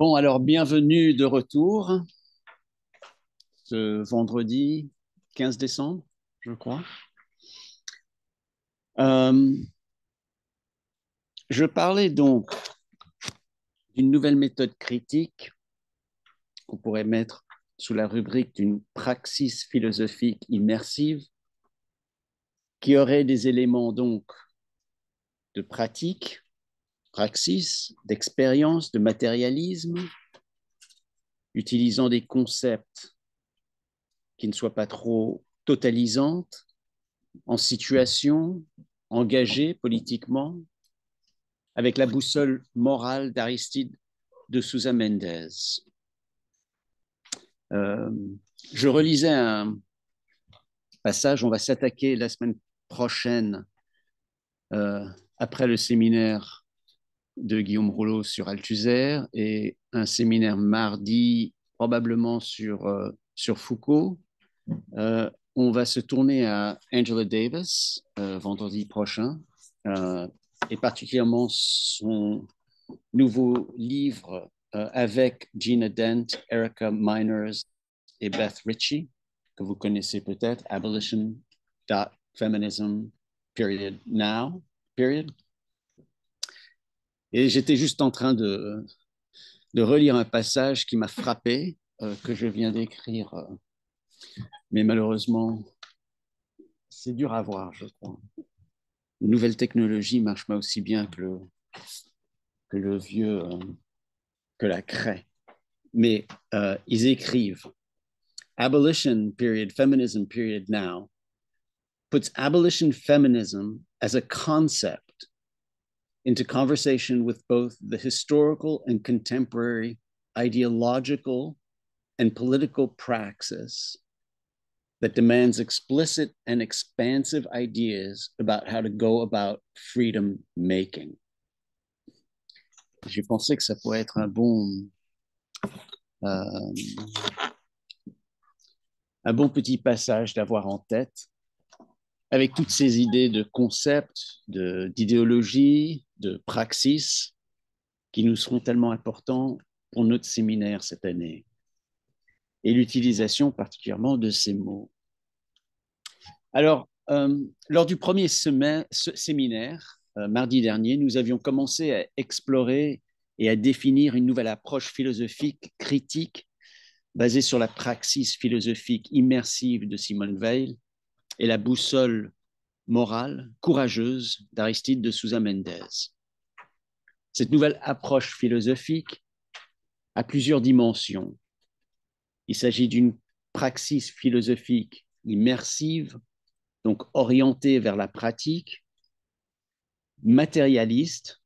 Bon, alors bienvenue de retour ce vendredi 15 décembre, je crois. Euh, je parlais donc d'une nouvelle méthode critique qu'on pourrait mettre sous la rubrique d'une praxis philosophique immersive qui aurait des éléments donc de pratique praxis, d'expérience, de matérialisme, utilisant des concepts qui ne soient pas trop totalisantes, en situation, engagée politiquement, avec la boussole morale d'Aristide de Sousa Mendez. Euh, je relisais un passage, on va s'attaquer la semaine prochaine, euh, après le séminaire de Guillaume Rouleau sur Althusser et un séminaire mardi probablement sur, euh, sur Foucault. Euh, on va se tourner à Angela Davis euh, vendredi prochain et particulièrement son nouveau livre avec Gina Dent, Erica Miners et Beth Ritchie, que vous connaissez peut-être, Abolition, Feminism, Period, Now, Period. Et j'étais juste en train de, de relire un passage qui m'a frappé, euh, que je viens d'écrire. Euh, mais malheureusement, c'est dur à voir, je crois. Une nouvelle technologie marche pas aussi bien que le, que le vieux, euh, que la craie. Mais ils écrivent Abolition period, feminism period now puts abolition feminism as a concept into conversation with both the historical and contemporary ideological and political praxis that demands explicit and expansive ideas about how to go about freedom making. J'ai pensé que ça pourrait être un bon, euh, un bon petit passage d'avoir en tête avec toutes ces idées de concepts, d'idéologie, de, praxis, qui nous seront tellement importants pour notre séminaire cette année, et l'utilisation particulièrement de ces mots. Alors, euh, lors du premier séminaire, euh, mardi dernier, nous avions commencé à explorer et à définir une nouvelle approche philosophique critique basée sur la praxis philosophique immersive de Simone Weil et la boussole morale courageuse d'Aristide de Souza Mendez. Cette nouvelle approche philosophique a plusieurs dimensions. Il s'agit d'une praxis philosophique immersive, donc orientée vers la pratique, matérialiste,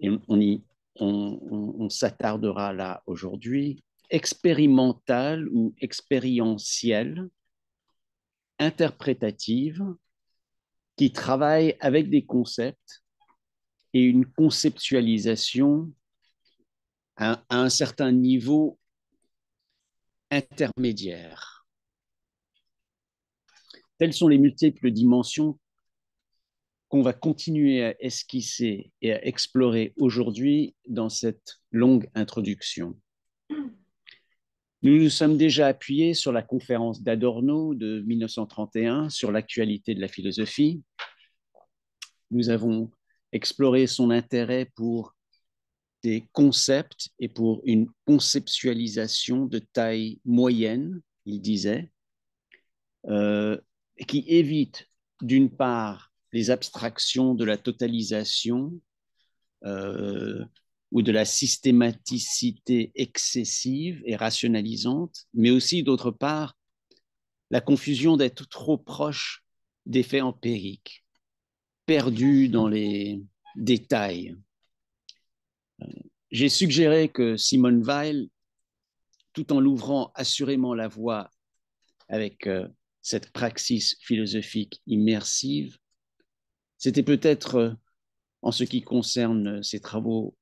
et on, y, on s'attardera là aujourd'hui, expérimentale ou expérientielle, interprétative qui travaille avec des concepts et une conceptualisation à, un certain niveau intermédiaire. Telles sont les multiples dimensions qu'on va continuer à esquisser et à explorer aujourd'hui dans cette longue introduction. Nous nous sommes déjà appuyés sur la conférence d'Adorno de 1931 sur l'actualité de la philosophie. Nous avons exploré son intérêt pour des concepts et pour une conceptualisation de taille moyenne, il disait, euh, qui évite d'une part les abstractions de la totalisation, euh, ou de la systématicité excessive et rationalisante, mais aussi d'autre part la confusion d'être trop proche des faits empiriques, perdu dans les détails. Euh, j'ai suggéré que Simone Weil, tout en l'ouvrant assurément la voie avec euh, cette praxis philosophique immersive, c'était peut-être, euh, en ce qui concerne ses travaux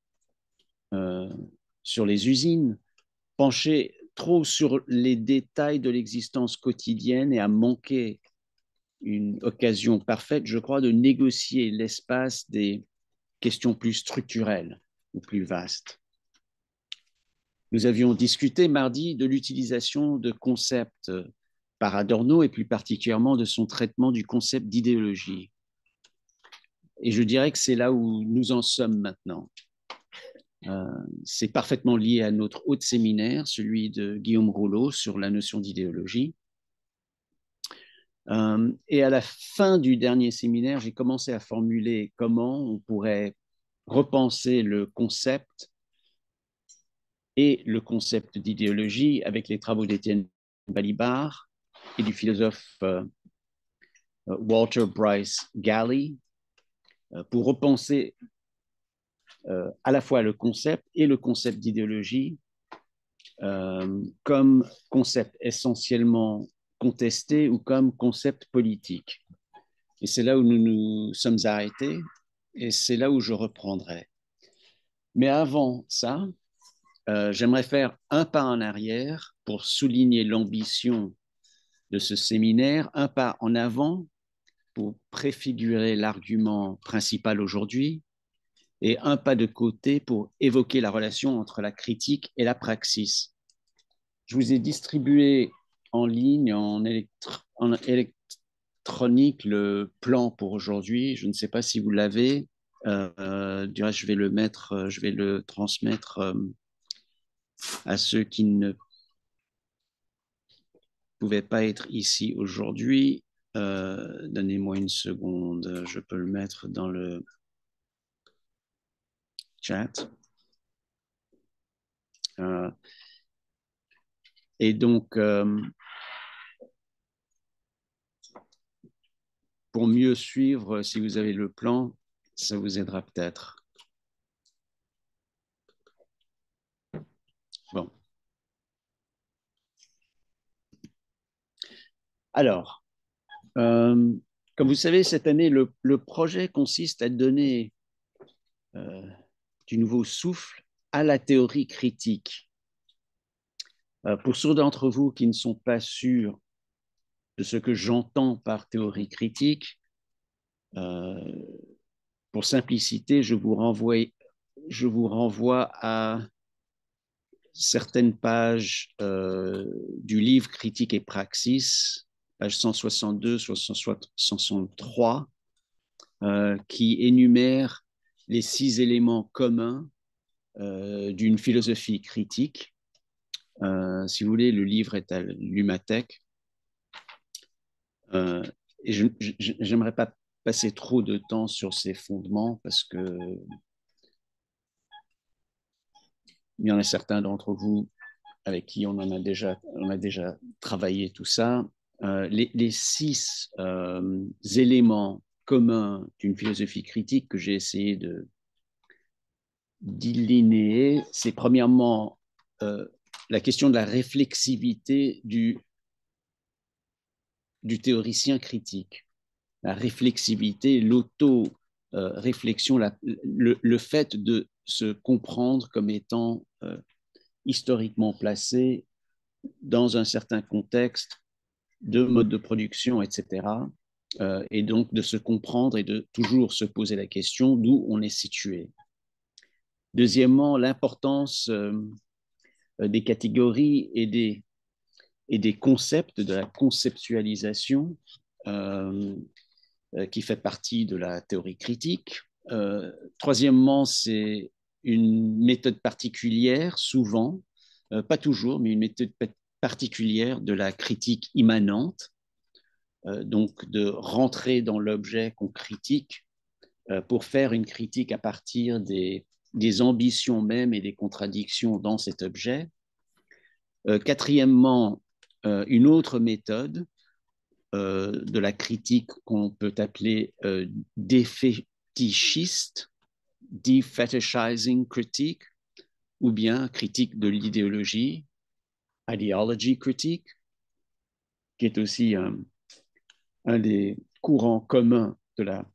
sur les usines, pencher trop sur les détails de l'existence quotidienne et à manquer une occasion parfaite, je crois, de négocier l'espace des questions plus structurelles ou plus vastes. Nous avions discuté mardi de l'utilisation de concepts par Adorno et plus particulièrement de son traitement du concept d'idéologie. Et je dirais que c'est là où nous en sommes maintenant. Euh, c'est parfaitement lié à notre autre séminaire, celui de Guillaume Rouleau sur la notion d'idéologie. Euh, et à la fin du dernier séminaire, j'ai commencé à formuler comment on pourrait repenser le concept et le concept d'idéologie avec les travaux d'Étienne Balibar et du philosophe euh, Walter Bryce Galley pour repenser euh, à la fois le concept et le concept d'idéologie euh, comme concept essentiellement contesté ou comme concept politique. Et c'est là où nous nous sommes arrêtés et c'est là où je reprendrai. Mais avant ça, euh, j'aimerais faire un pas en arrière pour souligner l'ambition de ce séminaire, un pas en avant pour préfigurer l'argument principal aujourd'hui, et un pas de côté pour évoquer la relation entre la critique et la praxis. Je vous ai distribué en ligne, en, électronique, le plan pour aujourd'hui. Je ne sais pas si vous l'avez. Euh, du je vais le mettre, euh, je vais le transmettre euh, à ceux qui ne pouvaient pas être ici aujourd'hui. Donnez-moi une seconde, je peux le mettre dans le chat. Euh, et donc, euh, pour mieux suivre, si vous avez le plan, ça vous aidera peut-être. Bon. Alors, euh, comme vous savez, cette année, le, projet consiste à donner du nouveau souffle à la théorie critique. Euh, pour ceux d'entre vous qui ne sont pas sûrs de ce que j'entends par théorie critique, euh, pour simplicité, je vous, renvoie, à certaines pages euh, du livre Critique et Praxis, page 162, 163, qui énumère les six éléments communs euh, d'une philosophie critique. Euh, si vous voulez, le livre est à l'Humatech. Euh, et je n'aimerais pas passer trop de temps sur ces fondements parce que il y en a certains d'entre vous avec qui on en a déjà, on a déjà travaillé tout ça. les, les, six éléments commun d'une philosophie critique que j'ai essayé de delinéer, c'est premièrement euh, la question de la réflexivité du, du théoricien critique. La réflexivité, l'auto-réflexion, le, fait de se comprendre comme étant euh, historiquement placé dans un certain contexte de mode de production, etc. Euh, et donc de se comprendre et de toujours se poser la question d'où on est situé. Deuxièmement, l'importance euh, des catégories et des, concepts, de la conceptualisation euh, qui fait partie de la théorie critique. troisièmement, c'est une méthode particulière, souvent, pas toujours, mais une méthode particulière de la critique immanente, donc de rentrer dans l'objet qu'on critique euh, pour faire une critique à partir des, ambitions même et des contradictions dans cet objet. Euh, quatrièmement, une autre méthode de la critique qu'on peut appeler défétichiste, defetishizing critique, ou bien critique de l'idéologie, ideology critique, qui est aussi un des courants communs de la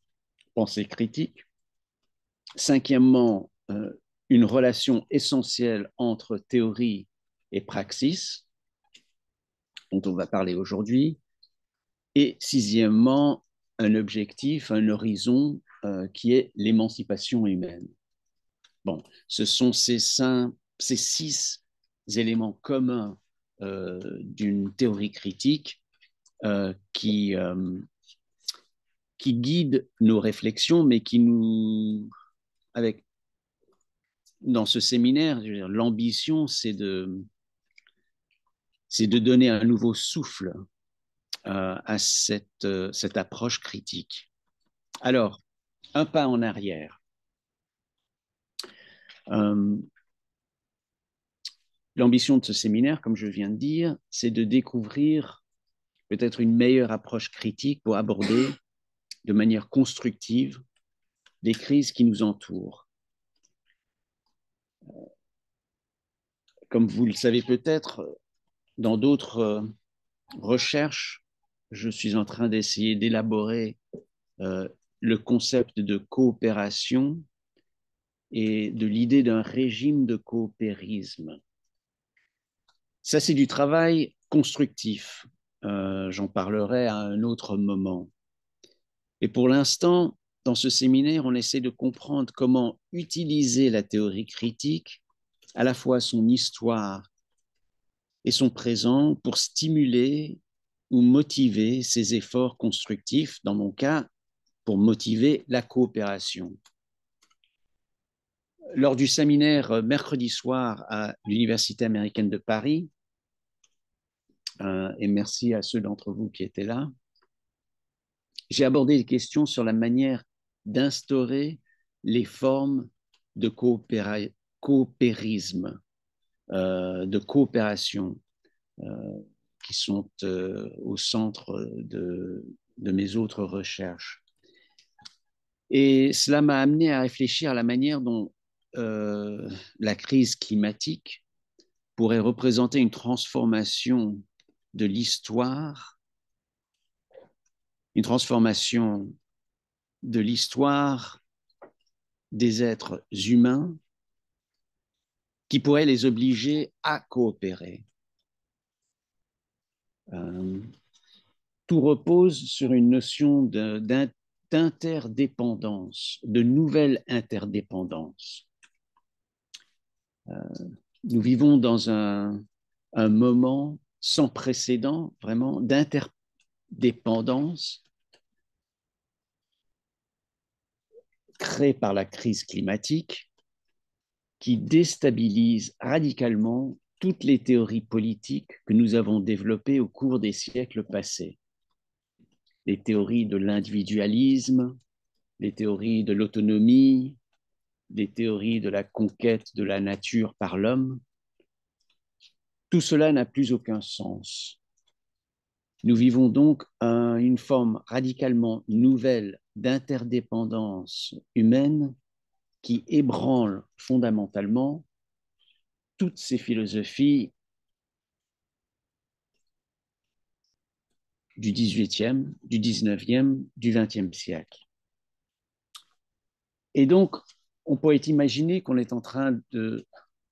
pensée critique. Cinquièmement, euh, une relation essentielle entre théorie et praxis, dont on va parler aujourd'hui. Et sixièmement, un objectif, un horizon euh, qui est l'émancipation humaine. Bon, ce sont ces, ces six éléments communs d'une théorie critique qui, qui guide nos réflexions, mais qui nous, avec dans ce séminaire, l'ambition, c'est de, c'est de donner un nouveau souffle euh, à cette, euh, cette approche critique. Alors, un pas en arrière. Euh, l'ambition de ce séminaire, comme je viens de dire, c'est de découvrir peut-être une meilleure approche critique pour aborder de manière constructive les crises qui nous entourent. Comme vous le savez peut-être, dans d'autres euh, recherches, je suis en train d'essayer d'élaborer euh, le concept de coopération et de l'idée d'un régime de coopérisme. Ça, c'est du travail constructif. Euh, j'en parlerai à un autre moment. Et pour l'instant, dans ce séminaire, on essaie de comprendre comment utiliser la théorie critique, à la fois son histoire et son présent, pour stimuler ou motiver ces efforts constructifs, dans mon cas, pour motiver la coopération. Lors du séminaire euh, mercredi soir à l'Université américaine de Paris, euh, et merci à ceux d'entre vous qui étaient là, j'ai abordé des questions sur la manière d'instaurer les formes de coopérisme, euh, de coopération euh, qui sont au centre de, mes autres recherches. Et cela m'a amené à réfléchir à la manière dont la crise climatique pourrait représenter une transformation de l'histoire, une transformation de l'histoire des êtres humains qui pourrait les obliger à coopérer. Euh, tout repose sur une notion d'interdépendance, de, nouvelle interdépendance. Euh, nous vivons dans un, un moment sans précédent, vraiment, d'interdépendance créée par la crise climatique qui déstabilise radicalement toutes les théories politiques que nous avons développées au cours des siècles passés. Les théories de l'individualisme, les théories de l'autonomie, les théories de la conquête de la nature par l'homme. Tout cela n'a plus aucun sens. Nous vivons donc une forme radicalement nouvelle d'interdépendance humaine qui ébranle fondamentalement toutes ces philosophies du 18e, du 19e, du 20e siècle. Et donc, on pourrait imaginer qu'on est en train de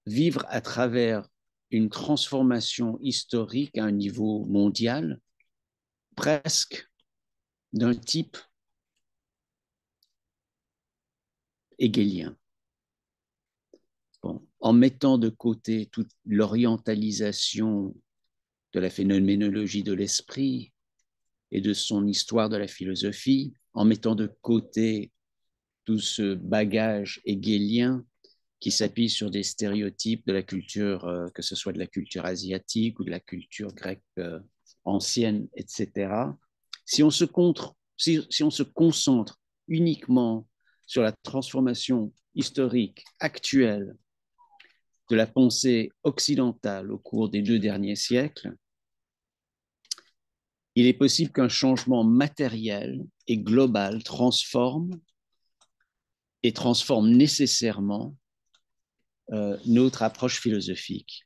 vivre à travers une transformation historique à un niveau mondial, presque d'un type hegelien. en mettant de côté toute l'orientalisation de la phénoménologie de l'esprit et de son histoire de la philosophie, en mettant de côté tout ce bagage hegelien qui s'appuie sur des stéréotypes de la culture, euh, que ce soit de la culture asiatique ou de la culture grecque euh, ancienne, etc. Si on se, contre, si on se concentre uniquement sur la transformation historique actuelle de la pensée occidentale au cours des deux derniers siècles, il est possible qu'un changement matériel et global transforme et transforme nécessairement euh, notre approche philosophique.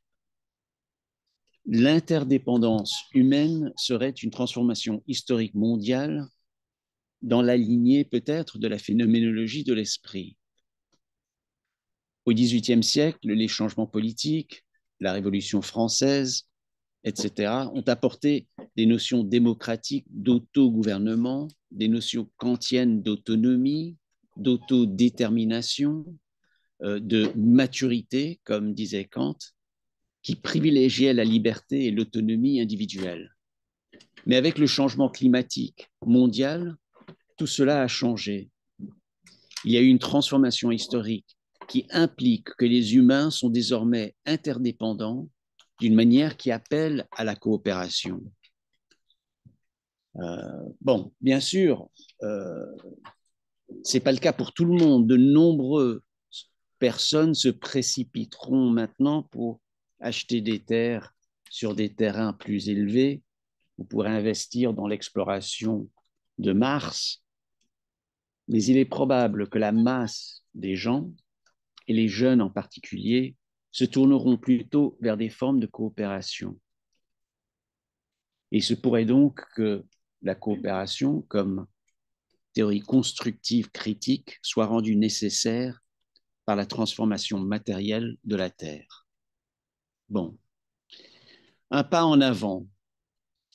L'interdépendance humaine serait une transformation historique mondiale dans la lignée peut-être de la phénoménologie de l'esprit. Au XVIIIe siècle, les changements politiques, la Révolution française, etc., ont apporté des notions démocratiques d'autogouvernement, des notions kantiennes d'autonomie, d'autodétermination, de maturité, comme disait Kant, qui privilégiait la liberté et l'autonomie individuelle. Mais avec le changement climatique mondial, tout cela a changé. Il y a eu une transformation historique qui implique que les humains sont désormais interdépendants d'une manière qui appelle à la coopération. Euh, bon, bien sûr, euh, ce n'est pas le cas pour tout le monde. De nombreuses personnes se précipiteront maintenant pour acheter des terres sur des terrains plus élevés, vous pourrez investir dans l'exploration de Mars, mais il est probable que la masse des gens, et les jeunes en particulier, se tourneront plutôt vers des formes de coopération. Et il se pourrait donc que la coopération, comme théorie constructive critique, soit rendue nécessaire par la transformation matérielle de la Terre. Bon. Un pas en avant.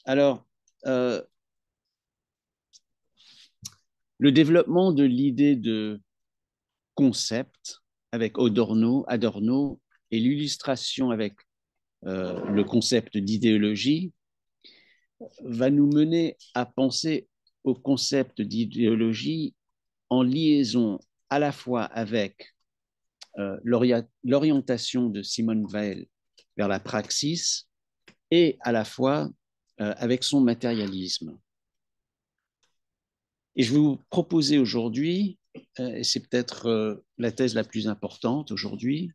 Alors, euh, le développement de l'idée de concept avec Adorno, Adorno et l'illustration avec euh, le concept d'idéologie va nous mener à penser au concept d'idéologie en liaison à la fois avec euh, l'orientation de Simone Weil vers la praxis et à la fois euh, avec son matérialisme. Et je vais vous proposer aujourd'hui, euh, et c'est peut-être la thèse la plus importante aujourd'hui,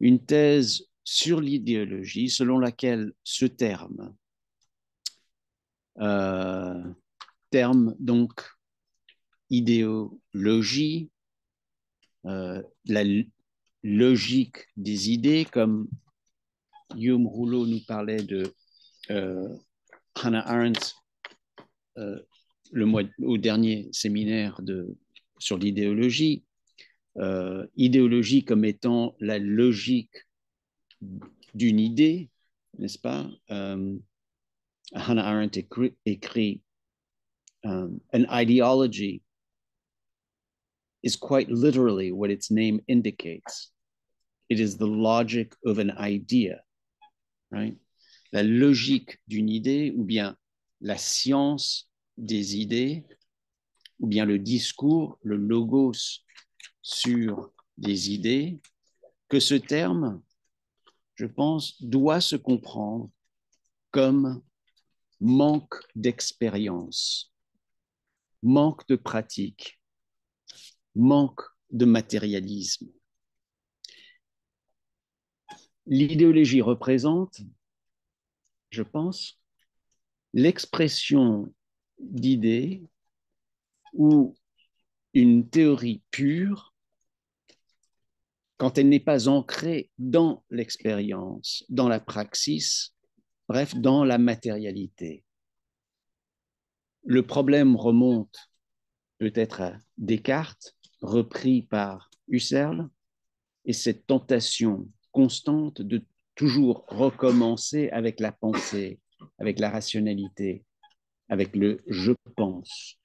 une thèse sur l'idéologie selon laquelle ce terme, terme donc idéologie, la logique des idées comme Guillaume Rouleau nous parlait de euh, Hannah Arendt euh, le mois, au dernier séminaire de, sur l'idéologie. Euh, idéologie comme étant la logique d'une idée, n'est-ce pas? Hannah Arendt écrit, écrit um, An ideology is quite literally what its name indicates. It is the logic of an idea. la logique d'une idée ou bien la science des idées ou bien le discours, le logos sur des idées, que ce terme, je pense, doit se comprendre comme manque d'expérience, manque de pratique, manque de matérialisme. L'idéologie représente, je pense, l'expression d'idées ou une théorie pure quand elle n'est pas ancrée dans l'expérience, dans la praxis, bref, dans la matérialité. Le problème remonte peut-être à Descartes, repris par Husserl, et cette tentation constante de toujours recommencer avec la pensée, avec la rationalité, avec le je pense.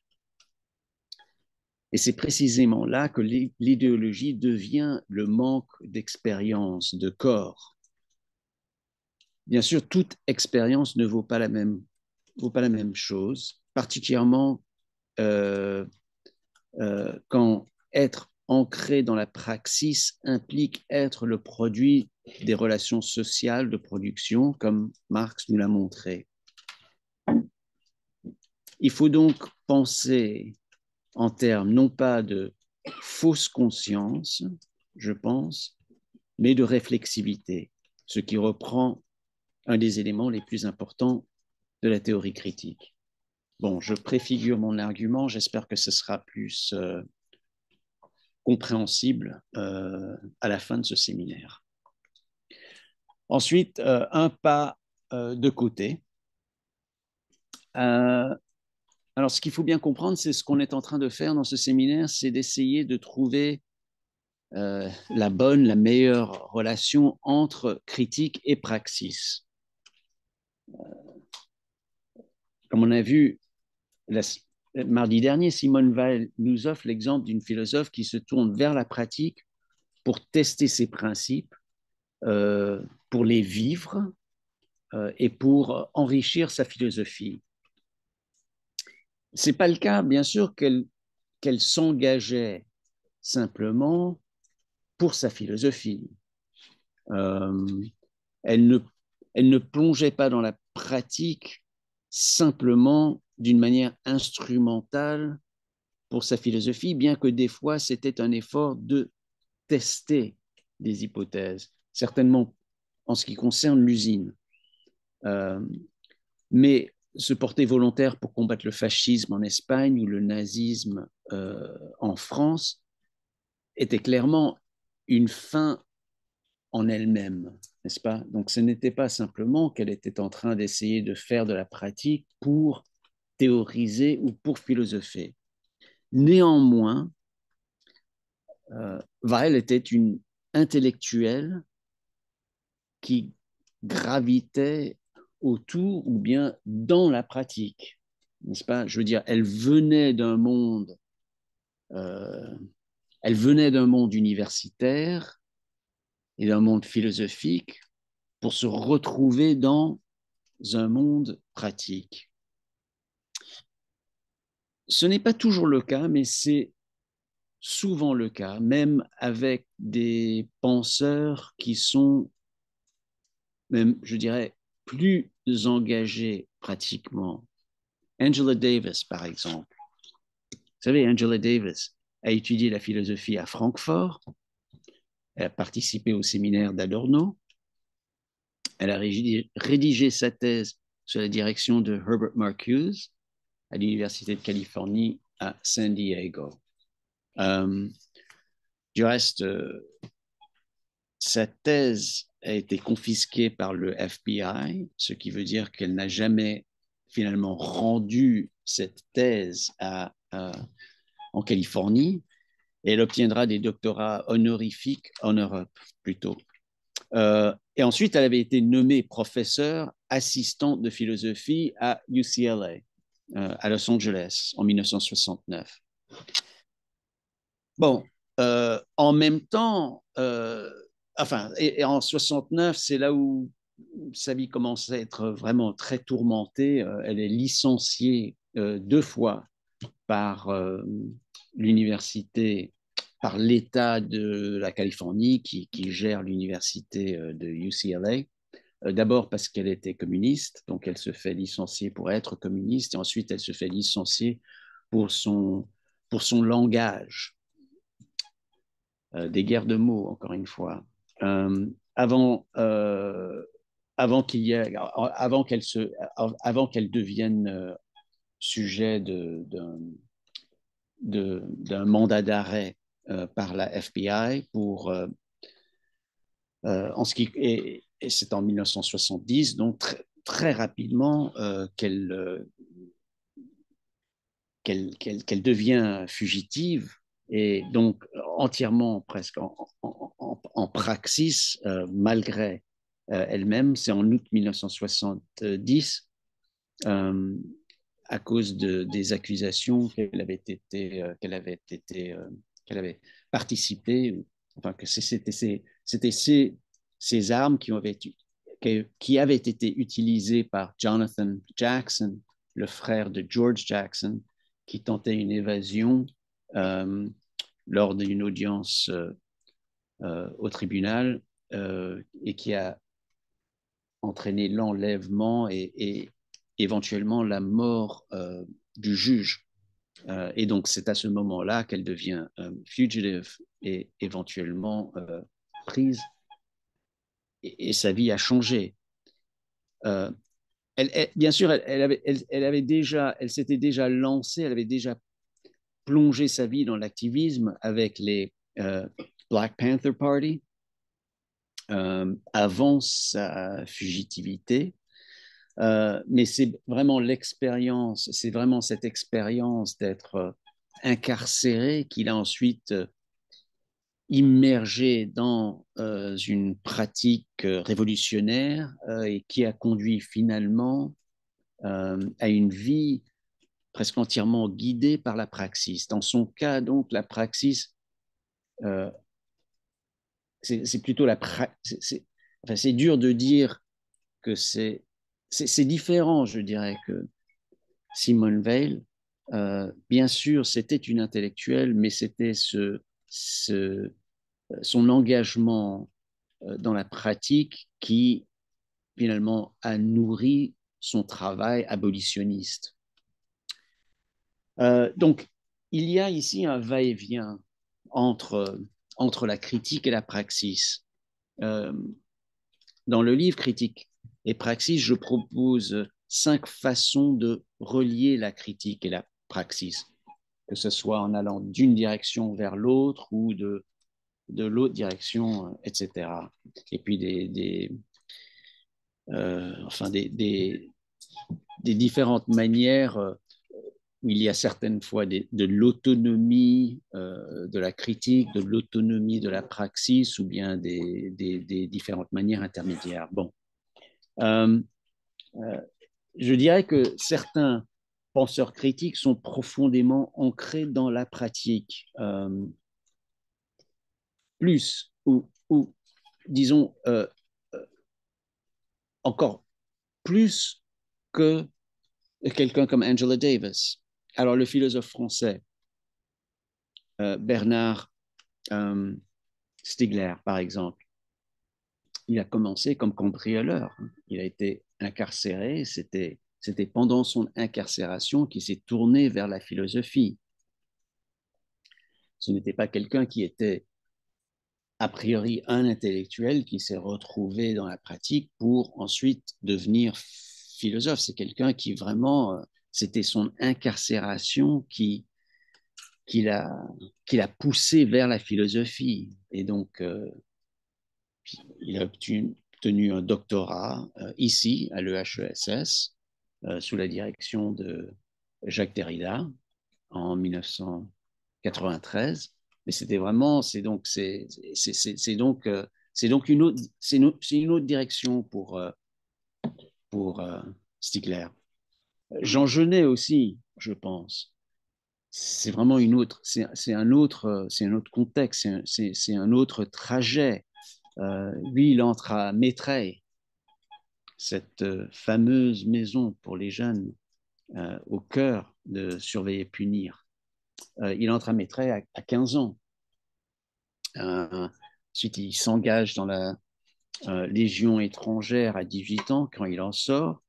Et c'est précisément là que l'idéologie devient le manque d'expérience, de corps. Bien sûr, toute expérience ne vaut pas la même, vaut pas la même chose, particulièrement euh, euh, quand être ancré dans la praxis implique être le produit des relations sociales de production, comme Marx nous l'a montré. Il faut donc penser en termes non pas de fausse conscience, je pense, mais de réflexivité, ce qui reprend un des éléments les plus importants de la théorie critique. Bon, je préfigure mon argument, j'espère que ce sera plus euh, compréhensible euh, à la fin de ce séminaire. Ensuite, euh, un pas euh, de côté. alors, ce qu'il faut bien comprendre, c'est ce qu'on est en train de faire dans ce séminaire, c'est d'essayer de trouver la bonne, la meilleure relation entre critique et praxis. Comme on a vu la, mardi dernier, Simone Weil nous offre l'exemple d'une philosophe qui se tourne vers la pratique pour tester ses principes euh, pour les vivre euh, et pour enrichir sa philosophie. C'est pas le cas, bien sûr, qu'elle s'engageait simplement pour sa philosophie. Euh, elle, ne, elle ne plongeait pas dans la pratique simplement d'une manière instrumentale pour sa philosophie, bien que des fois c'était un effort de tester des hypothèses, certainement en ce qui concerne l'usine. Euh, mais se porter volontaire pour combattre le fascisme en Espagne ou le nazisme euh, en France était clairement une fin en elle-même, n'est-ce pas? Donc ce n'était pas simplement qu'elle était en train d'essayer de faire de la pratique pour théoriser ou pour philosopher. Néanmoins, euh, Weil était une intellectuelle qui gravitait autour ou bien dans la pratique, n'est-ce pas? Je veux dire, elle venait d'un monde, euh, elle venait d'un monde universitaire et d'un monde philosophique pour se retrouver dans un monde pratique. Ce n'est pas toujours le cas, mais c'est souvent le cas, même avec des penseurs qui sont, même, je dirais, plus engagés pratiquement. Angela Davis, par exemple. Vous savez, Angela Davis a étudié la philosophie à Francfort, elle a participé au séminaire d'Adorno, elle a rédigé, sa thèse sous la direction de Herbert Marcuse à l'Université de Californie à San Diego. Euh, du reste, euh, sa thèse a été confisquée par le FBI, ce qui veut dire qu'elle n'a jamais finalement rendu cette thèse en Californie. Et elle obtiendra des doctorats honorifiques en Europe plutôt. Euh, et ensuite, elle avait été nommée professeure assistante de philosophie à UCLA, euh, à Los Angeles, en 1969. Bon, euh, en même temps, enfin, et, en 69, c'est là où sa vie commence à être vraiment très tourmentée. Euh, elle est licenciée euh, deux fois par euh, l'université, par l'État de la Californie qui gère l'université de UCLA. D'abord parce qu'elle était communiste, donc elle se fait licencier pour être communiste, et ensuite elle se fait licencier pour son, pour son langage. des guerres de mots, encore une fois. Euh, avant, euh, avant qu'elle se, avant qu'elle devienne euh, sujet d'un mandat d'arrêt par la FBI pour en ce qui et, c'est en 1970 donc très, rapidement qu'elle qu'elle devient fugitive et donc entièrement presque en, praxis, euh, malgré euh, elle-même. C'est en août 1970, euh, à cause de, des accusations qu'elle avait été, enfin que c'était ces, armes qui avaient, qui avaient été utilisées par Jonathan Jackson, le frère de George Jackson, qui tentait une évasion euh, lors d'une audience euh, euh, au tribunal et qui a entraîné l'enlèvement et, éventuellement la mort du juge. et donc, c'est à ce moment-là qu'elle devient fugitive et éventuellement prise. Et, sa vie a changé. Elle, bien sûr, elle, avait, déjà, elle s'était déjà lancée, elle avait déjà plongé sa vie dans l'activisme avec les euh, Black Panther Party euh, avant sa fugitivité. Euh, mais c'est vraiment l'expérience, c'est vraiment cette expérience d'être incarcéré qu'il a ensuite immergé dans une pratique révolutionnaire et qui a conduit finalement à une vie presque entièrement guidé par la praxis. Dans son cas, donc, la praxis, euh, c'est plutôt la enfin, c'est dur de dire que c'est, c'est, différent, je dirais, que Simone Veil. Euh, bien sûr, c'était une intellectuelle, mais c'était ce, ce, son engagement euh, dans la pratique qui finalement a nourri son travail abolitionniste. Euh, donc, il y a ici un va-et-vient entre, entre la critique et la praxis. Euh, dans le livre Critique et Praxis, je propose cinq façons de relier la critique et la praxis, que ce soit en allant d'une direction vers l'autre ou de, de l'autre direction, etc. Et puis des, des euh, enfin des, des, différentes manières euh, où il y a certaines fois de l'autonomie euh, de la critique, de l'autonomie de la praxis ou bien des, des différentes manières intermédiaires. Bon. je dirais que certains penseurs critiques sont profondément ancrés dans la pratique. plus, ou, disons, encore plus que quelqu'un comme Angela Davis. Alors, le philosophe français euh, Bernard euh, Stiegler, par exemple, il a commencé comme cambrioleur. Il a été incarcéré. C'était, c'était pendant son incarcération qu'il s'est tourné vers la philosophie. Ce n'était pas quelqu'un qui était a priori un intellectuel qui s'est retrouvé dans la pratique pour ensuite devenir philosophe. C'est quelqu'un qui vraiment, euh, c'était son incarcération qui, qui l'a, poussé vers la philosophie. Et donc, euh, il a obtenu, un doctorat euh, ici, à l'EHESS, sous la direction de Jacques Derrida en 1993 mais c'était vraiment, c'est donc, c'est, donc, euh, c'est donc une autre, c'est une, une, autre direction pour, euh, pour euh, Stigler. Jean Genet aussi, je pense. C'est vraiment une autre, c'est un autre, c'est un autre contexte, c'est un, autre trajet. lui, il entre à Maitreil, cette fameuse maison pour les jeunes au cœur de surveiller punir. Euh, il entre à Maitreya à, 15 ans. Euh, ensuite, il s'engage dans la euh, Légion étrangère à 18 ans quand il en sort.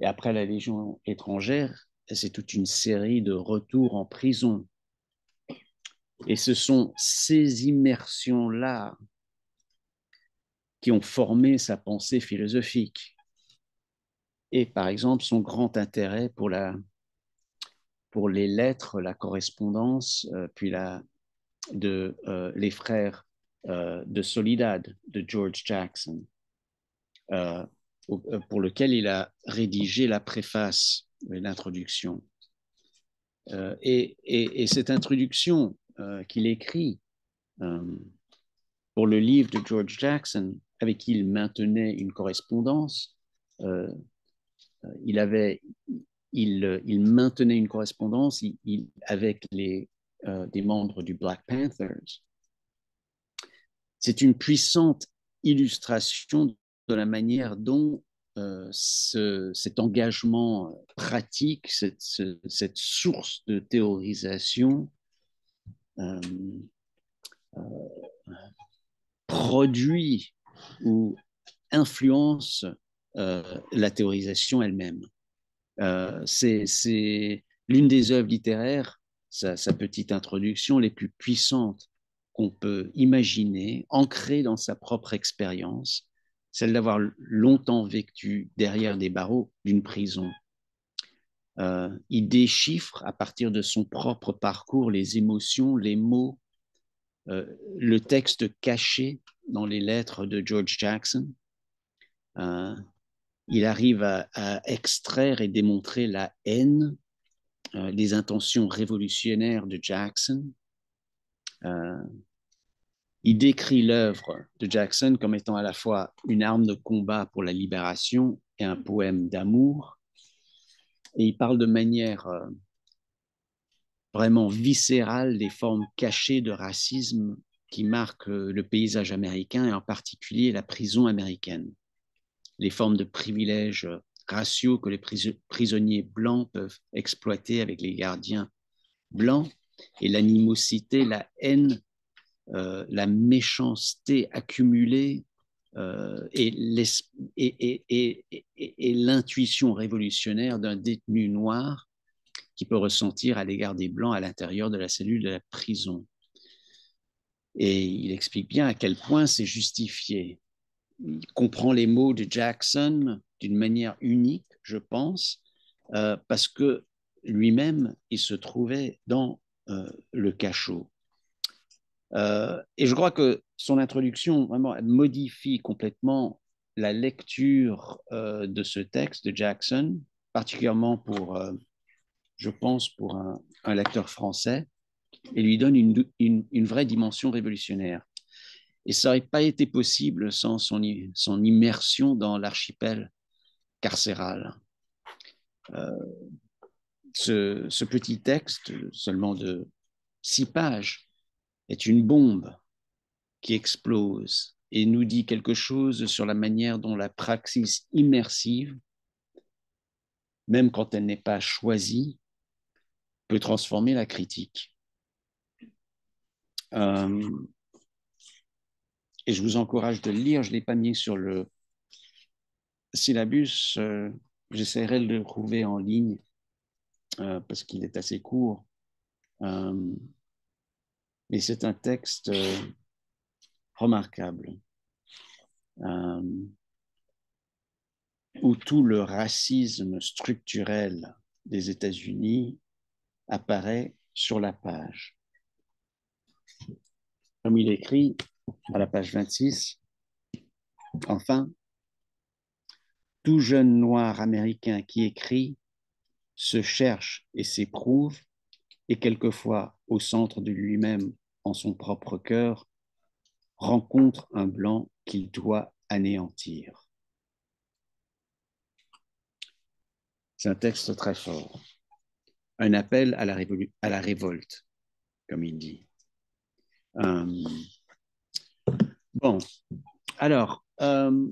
Et après la Légion étrangère, c'est toute une série de retours en prison. Et ce sont ces immersions-là qui ont formé sa pensée philosophique. Et par exemple, son grand intérêt pour la pour les lettres, la correspondance, euh, puis la, de euh, les frères euh, de Solidad de George Jackson, pour lequel il a rédigé la préface, l'introduction. Et, et, et, cette introduction qu'il écrit pour le livre de George Jackson, avec qui il maintenait une correspondance, il avait il, il, maintenait une correspondance il, avec les, euh, des membres du Black Panthers. C'est une puissante illustration de la manière dont euh, ce, cet engagement pratique, cette, cette, source de théorisation euh, produit ou influence la théorisation elle-même. Euh, c'est l'une des œuvres littéraires, sa, petite introduction, les plus puissantes qu'on peut imaginer, ancrée dans sa propre expérience, celle d'avoir longtemps vécu derrière des barreaux d'une prison. Euh, il déchiffre à partir de son propre parcours les émotions, les mots, euh, le texte caché dans les lettres de George Jackson il arrive à, extraire et démontrer la haine, euh, les intentions révolutionnaires de Jackson. Euh, il décrit l'œuvre de Jackson comme étant à la fois une arme de combat pour la libération et un poème d'amour. Et il parle de manière euh, vraiment viscérale des formes cachées de racisme qui marquent le paysage américain et en particulier la prison américaine. Les formes de privilèges raciaux que les prisonniers blancs peuvent exploiter avec les gardiens blancs et l'animosité, la haine, euh, la méchanceté accumulée euh, et l'intuition révolutionnaire d'un détenu noir qui peut ressentir à l'égard des Blancs à l'intérieur de la cellule de la prison. Et il explique bien à quel point c'est justifié. Il comprend les mots de Jackson d'une manière unique, je pense, euh, parce que lui-même, il se trouvait dans euh, le cachot. Euh, et je crois que son introduction vraiment modifie complètement la lecture de ce texte de Jackson, particulièrement pour, je pense, pour un, un, lecteur français, et lui donne une, vraie dimension révolutionnaire. Et ça n'aurait pas été possible sans son, immersion dans l'archipel carcéral. Euh, ce, petit texte, seulement de six pages, est une bombe qui explose et nous dit quelque chose sur la manière dont la praxis immersive, même quand elle n'est pas choisie, peut transformer la critique. Euh, et je vous encourage de le lire. Je ne l'ai pas mis sur le, syllabus, euh, j'essaierai de le trouver en ligne euh, parce qu'il est assez court. Mais c'est un texte remarquable où tout le racisme structurel des États-Unis apparaît sur la page. Comme il écrit à la page 26, enfin, tout jeune noir américain qui écrit se cherche et s'éprouve, et quelquefois au centre de lui-même, en son propre cœur, rencontre un blanc qu'il doit anéantir. C'est un texte très fort, un appel à la, à la révolte, comme il dit. Euh, bon, alors, euh,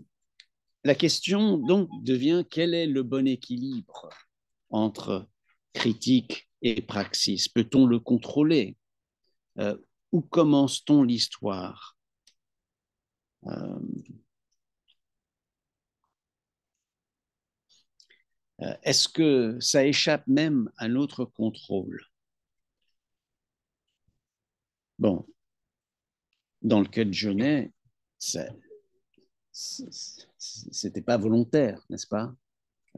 la question donc devient quel est le bon équilibre entre critique et praxis? Peut-on le contrôler? Euh, Où commence-t-on l'histoire? Est-ce que ça échappe même à notre contrôle? Bon, dans le cas de Genet, c'était pas volontaire, n'est-ce pas?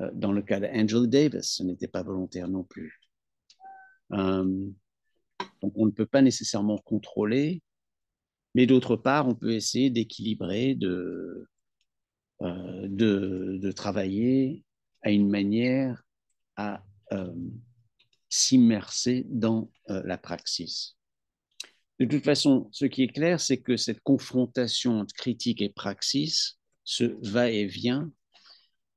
Euh, Dans le cas d'Angela Davis, ce n'était pas volontaire non plus. Euh, donc on ne peut pas nécessairement contrôler, mais d'autre part, on peut essayer d'équilibrer, de, euh, de, travailler à une manière à s'immerser dans la praxis. De toute façon, ce qui est clair, c'est que cette confrontation entre critique et praxis, ce va-et-vient,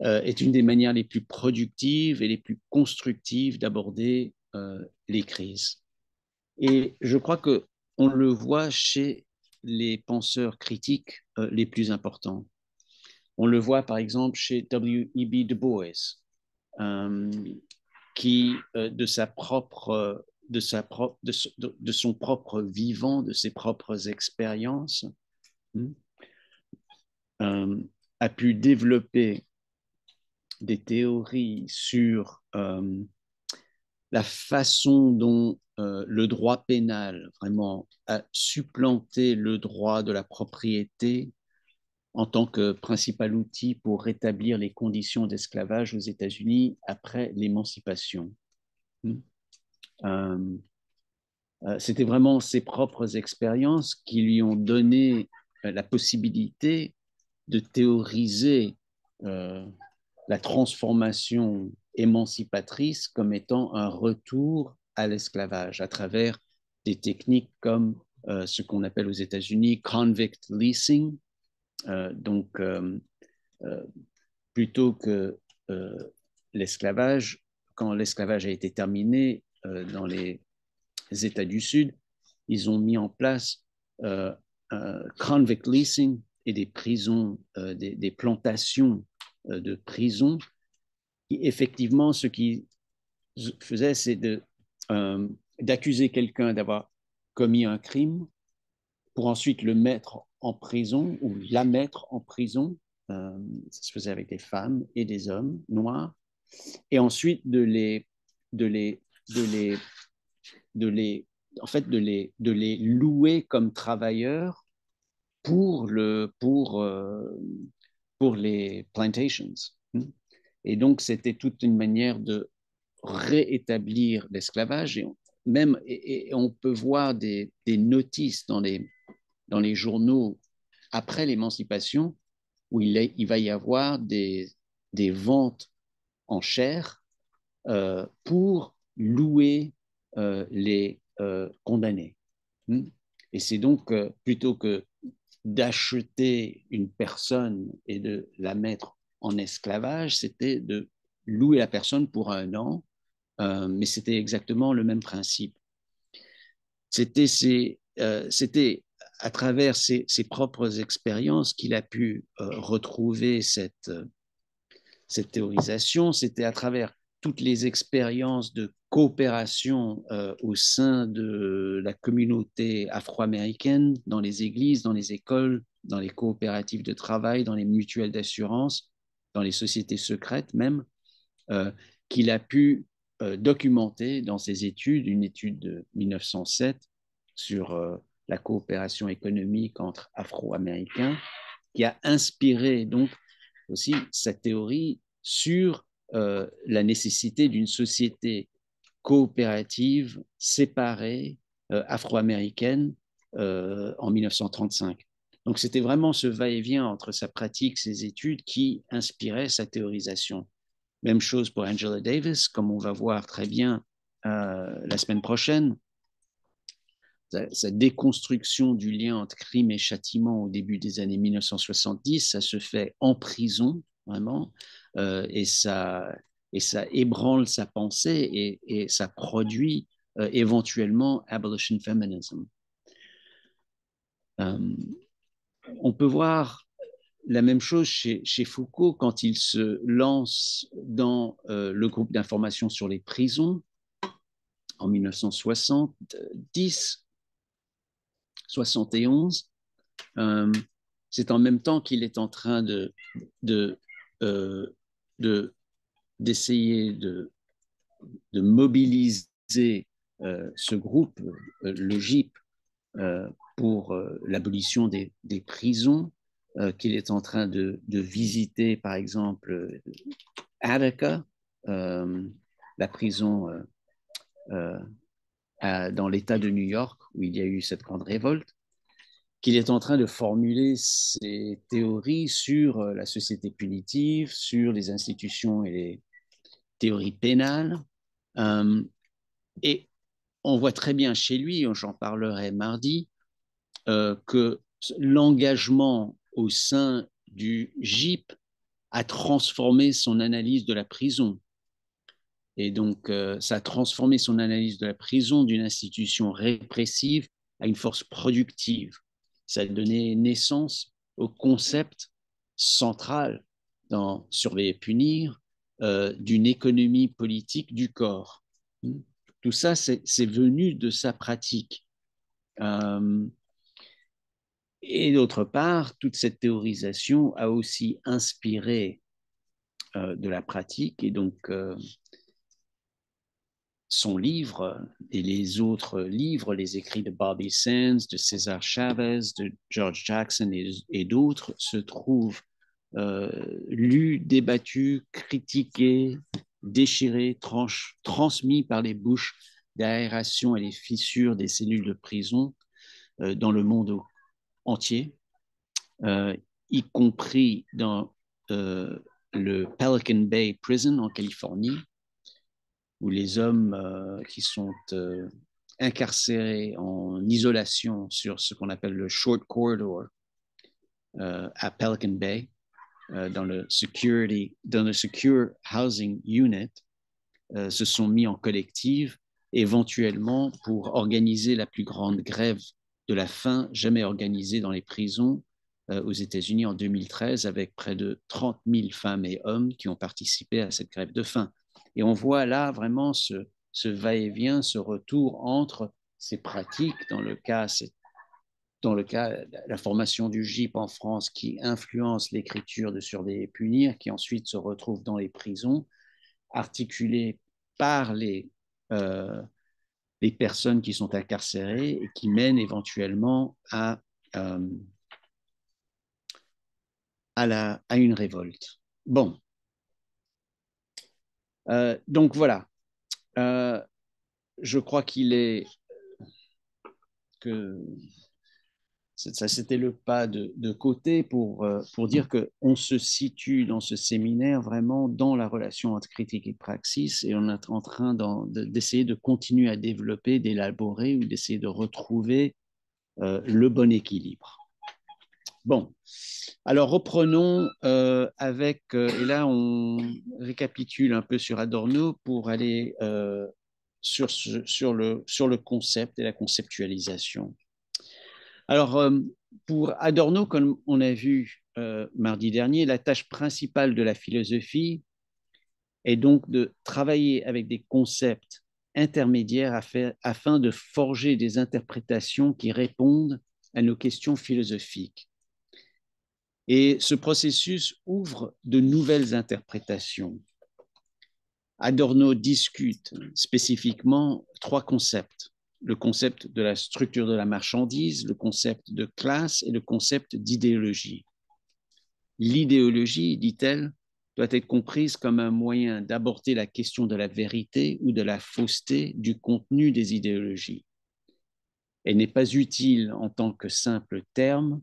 euh, est une des manières les plus productives et les plus constructives d'aborder euh, les crises. Et je crois que on le voit chez les penseurs critiques euh, les plus importants. On le voit par exemple chez W.E.B. Du Bois, qui de sa propre de, son propre vivant, de ses propres expériences, hmm, euh, a pu développer des théories sur euh, la façon dont euh, le droit pénal vraiment a supplanté le droit de la propriété en tant que principal outil pour rétablir les conditions d'esclavage aux États-Unis après l'émancipation. Hmm. Euh, euh, c'était vraiment ses propres expériences qui lui ont donné euh, la possibilité de théoriser la transformation émancipatrice comme étant un retour à l'esclavage à travers des techniques comme ce qu'on appelle aux États-Unis convict leasing. donc, plutôt que l'esclavage, quand l'esclavage a été terminé, dans les États du Sud, ils ont mis en place convict leasing et des prisons, des, des, plantations de prisons. Effectivement, ce qui faisait, c'est d'accuser quelqu'un d'avoir commis un crime pour ensuite le mettre en prison ou la mettre en prison. ça se faisait avec des femmes et des hommes noirs. Et ensuite de les, de les, de les, de les, en fait, de les, de les louer comme travailleurs pour, le, pour, euh, pour les plantations. Et donc, c'était toute une manière de réétablir l'esclavage. Et même, et, on peut voir des, des, notices dans les, dans les journaux après l'émancipation où il, il, va y avoir des, des ventes en chair euh, pour louer euh, les euh, condamnés. Hmm? Et c'est donc plutôt que d'acheter une personne et de la mettre en esclavage, c'était de louer la personne pour un an, mais c'était exactement le même principe. C'était c'était à travers ses, ses propres expériences qu'il a pu retrouver cette, cette théorisation, c'était à travers toutes les expériences de coopération euh, au sein de la communauté afro-américaine, dans les églises, dans les écoles, dans les coopératives de travail, dans les mutuelles d'assurance, dans les sociétés secrètes même, euh, qu'il a pu euh, documenter dans ses études, une étude de 1907 sur la coopération économique entre afro-américains, qui a inspiré donc aussi sa théorie sur euh, la nécessité d'une société coopérative séparée euh, afro-américaine euh, en 1935. Donc c'était vraiment ce va-et-vient entre sa pratique, ses études qui inspirait sa théorisation. Même chose pour Angela Davis, comme on va voir très bien la semaine prochaine. Sa, déconstruction du lien entre crime et châtiment au début des années 1970, ça se fait en prison, vraiment, euh, et, ça, et ça ébranle sa pensée et, et ça produit euh, éventuellement abolition feminism. Euh, on peut voir la même chose chez, chez, Foucault quand il se lance dans le groupe d'information sur les prisons en 1970, 71. c'est en même temps qu'il est en train de, de d'essayer de, de, mobiliser euh, ce groupe, euh, le GIP, euh, pour l'abolition des, des, prisons, qu'il est en train de, de visiter, par exemple, Attica, la prison dans l'État de New York, où il y a eu cette grande révolte qu'il est en train de formuler ses théories sur euh, la société punitive, sur les institutions et les théories pénales. Euh, et on voit très bien chez lui, j'en parlerai mardi, euh, que l'engagement au sein du GIP a transformé son analyse de la prison. Et donc, ça a transformé son analyse de la prison d'une institution répressive à une force productive ça a donné naissance au concept central dans Surveiller et punir euh, d'une économie politique du corps. Tout ça, c'est venu de sa pratique. Euh, et d'autre part, toute cette théorisation a aussi inspiré euh, de la pratique et donc son livre et les autres livres, les écrits de Bobby Sands, de César Chavez, de George Jackson et, d'autres se trouvent euh, lus, débattus, critiqués, déchirés, transmis par les bouches d'aération et les fissures des cellules de prison euh, dans le monde entier, euh, y compris dans le Pelican Bay Prison en Californie, où les hommes euh, qui sont euh, incarcérés en isolation sur ce qu'on appelle le short corridor euh, à Pelican Bay, dans le security, dans le secure housing unit, se sont mis en collective éventuellement pour organiser la plus grande grève de la faim jamais organisée dans les prisons aux États-Unis en 2013, avec près de 30 000 femmes et hommes qui ont participé à cette grève de faim. Et on voit là vraiment ce, va-et-vient, ce retour entre ces pratiques, dans le cas, dans le cas la formation du GIP en France qui influence l'écriture de surveiller et punir, qui ensuite se retrouve dans les prisons, articulée par les, euh, les personnes qui sont incarcérées et qui mènent éventuellement à, euh, à une révolte. Bon. Euh, donc voilà. Euh, je crois qu'il est que ça c'était le pas de, côté pour, euh, pour dire qu'on se situe dans ce séminaire vraiment dans la relation entre critique et praxis et on est en train d'essayer de, continuer à développer, d'élaborer ou d'essayer de retrouver le bon équilibre. Bon, alors reprenons euh, avec, et là on récapitule un peu sur Adorno pour aller sur, sur, le, concept et la conceptualisation. Alors, euh, pour Adorno, comme on a vu euh, mardi dernier, la tâche principale de la philosophie est donc de travailler avec des concepts intermédiaires afin de forger des interprétations qui répondent à nos questions philosophiques. Et ce processus ouvre de nouvelles interprétations. Adorno discute spécifiquement trois concepts. Le concept de la structure de la marchandise, le concept de classe et le concept d'idéologie. L'idéologie, dit-elle, doit être comprise comme un moyen d'aborder la question de la vérité ou de la fausseté du contenu des idéologies. Elle n'est pas utile en tant que simple terme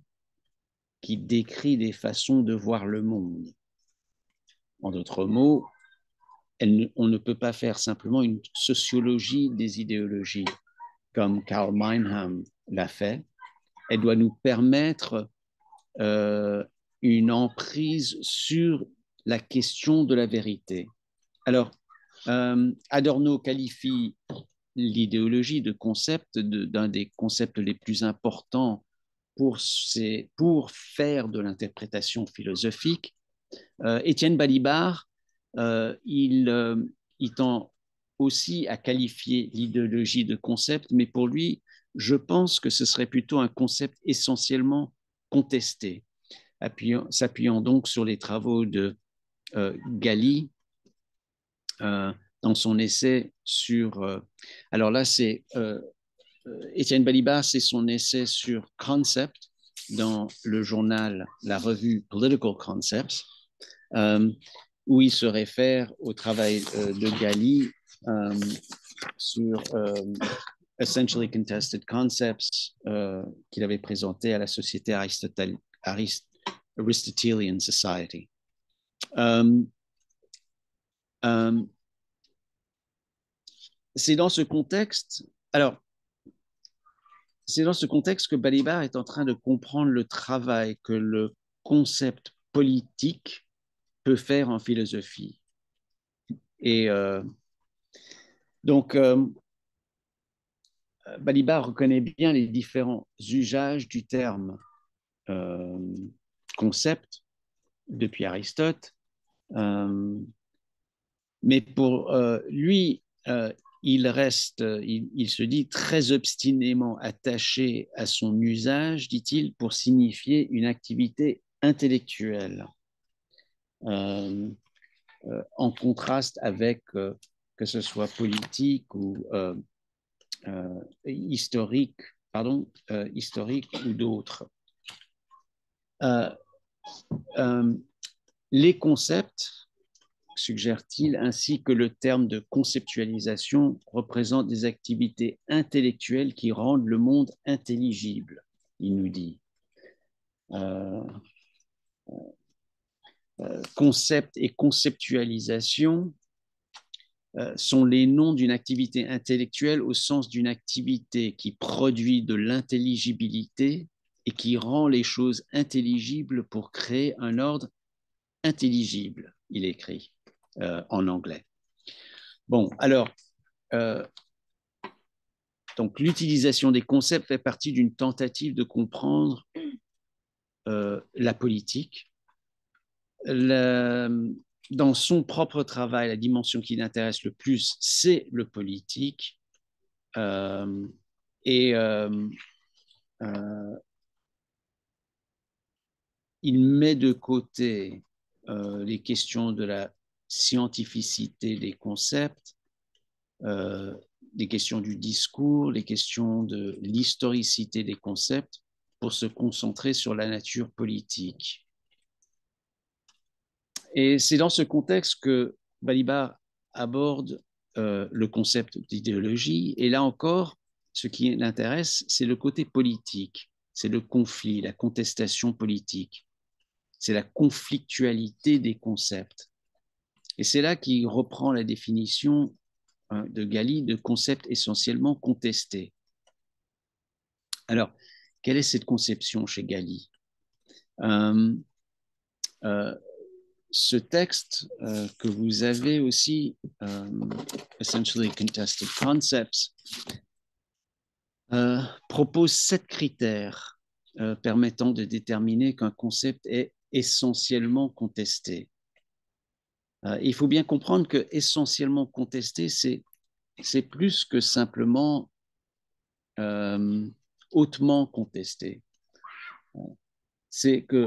qui décrit des façons de voir le monde. En d'autres mots, on ne peut pas faire simplement une sociologie des idéologies comme Karl Meinheim l'a fait. Elle doit nous permettre euh, une emprise sur la question de la vérité. Alors, euh, Adorno qualifie l'idéologie de concept d'un des concepts les plus importants pour, faire de l'interprétation philosophique. Euh, Étienne Balibar euh, il, euh, il tend aussi à qualifier l'idéologie de concept, mais pour lui, je pense que ce serait plutôt un concept essentiellement contesté, s'appuyant donc sur les travaux de euh, Gali dans son essai sur... alors là, c'est Étienne Balibar, c'est son essai sur concept dans le journal, la revue Political Concepts où il se réfère au travail euh, de Gali euh, sur euh, Essentially Contested Concepts qu'il avait présenté à la Société Aristotelian Society. c'est dans ce contexte, alors, c'est dans ce contexte que Balibar est en train de comprendre le travail que le concept politique faire en philosophie. Et euh, donc, euh, Balibar reconnaît bien les différents usages du terme euh, concept depuis Aristote, mais pour lui, il reste, il, se dit très obstinément attaché à son usage, dit-il, pour signifier une activité intellectuelle. Euh, euh, en contraste avec euh, que ce soit politique ou historique, pardon, historique ou d'autres. les concepts, suggère-t-il, ainsi que le terme de conceptualisation représentent des activités intellectuelles qui rendent le monde intelligible, il nous dit. Euh, concept et conceptualisation euh, sont les noms d'une activité intellectuelle au sens d'une activité qui produit de l'intelligibilité et qui rend les choses intelligibles pour créer un ordre intelligible, il écrit euh, en anglais. Bon, alors, donc l'utilisation des concepts fait partie d'une tentative de comprendre euh, la politique. dans son propre travail, la dimension qui l'intéresse le plus, c'est le politique. Euh, et euh, il met de côté les questions de la scientificité des concepts, les questions du discours, les questions de l'historicité des concepts, pour se concentrer sur la nature politique. Et c'est dans ce contexte que Balibar aborde euh, le concept d'idéologie. Et là encore, ce qui l'intéresse, c'est le côté politique, c'est le conflit, la contestation politique, c'est la conflictualité des concepts. Et c'est là qu'il reprend la définition hein, de Gali de concept essentiellement contesté. Alors, quelle est cette conception chez Gali? Euh, euh, Ce texte euh, que vous avez aussi, Essentially Contested Concepts, propose sept critères permettant de déterminer qu'un concept est essentiellement contesté. Il faut bien comprendre que essentiellement contesté, c'est plus que simplement hautement contesté. C'est que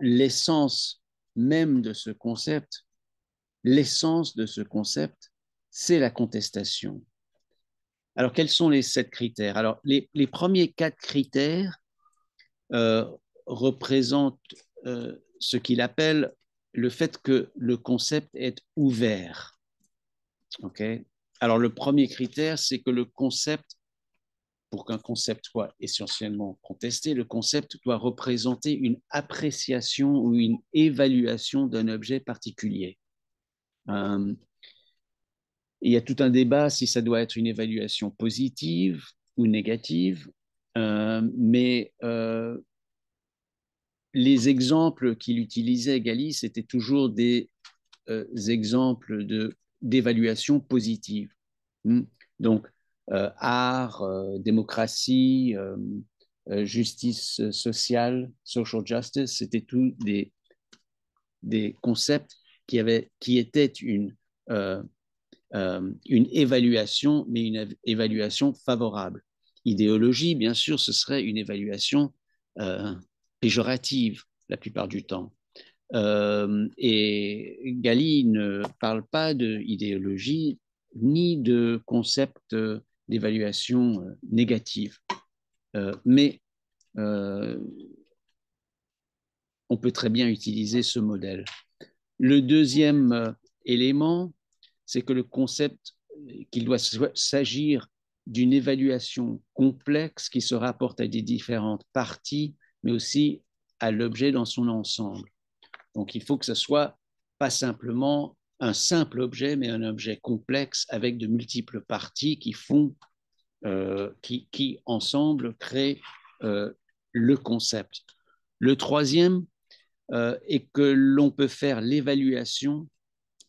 l'essence même de ce concept, l'essence de ce concept, c'est la contestation. Alors, quels sont les sept critères? Alors, les, premiers quatre critères euh, représentent euh, ce qu'il appelle le fait que le concept est ouvert. OK Alors, le premier critère, c'est que le concept pour qu'un concept soit essentiellement contesté, le concept doit représenter une appréciation ou une évaluation d'un objet particulier. Euh, il y a tout un débat si ça doit être une évaluation positive ou négative, euh, mais euh, les exemples qu'il utilisait, Gali, c'était toujours des exemples d'évaluation positive. Hmm. Donc, euh, art, euh, démocratie, euh, justice sociale, social justice, c'était tous des, des concepts qui, avaient, qui étaient une, une évaluation, mais une évaluation favorable. Idéologie, bien sûr, ce serait une évaluation péjorative la plupart du temps. et Gali ne parle pas d'idéologie ni de concept d'évaluation euh, négative. Euh, mais euh, on peut très bien utiliser ce modèle. Le deuxième élément, c'est que le concept, qu'il doit s'agir d'une évaluation complexe qui se rapporte à des différentes parties, mais aussi à l'objet dans son ensemble. Donc il faut que ce soit pas simplement un simple objet, mais un objet complexe avec de multiples parties qui font, euh, qui, qui, ensemble créent euh, le concept. Le troisième euh, est que l'on peut faire l'évaluation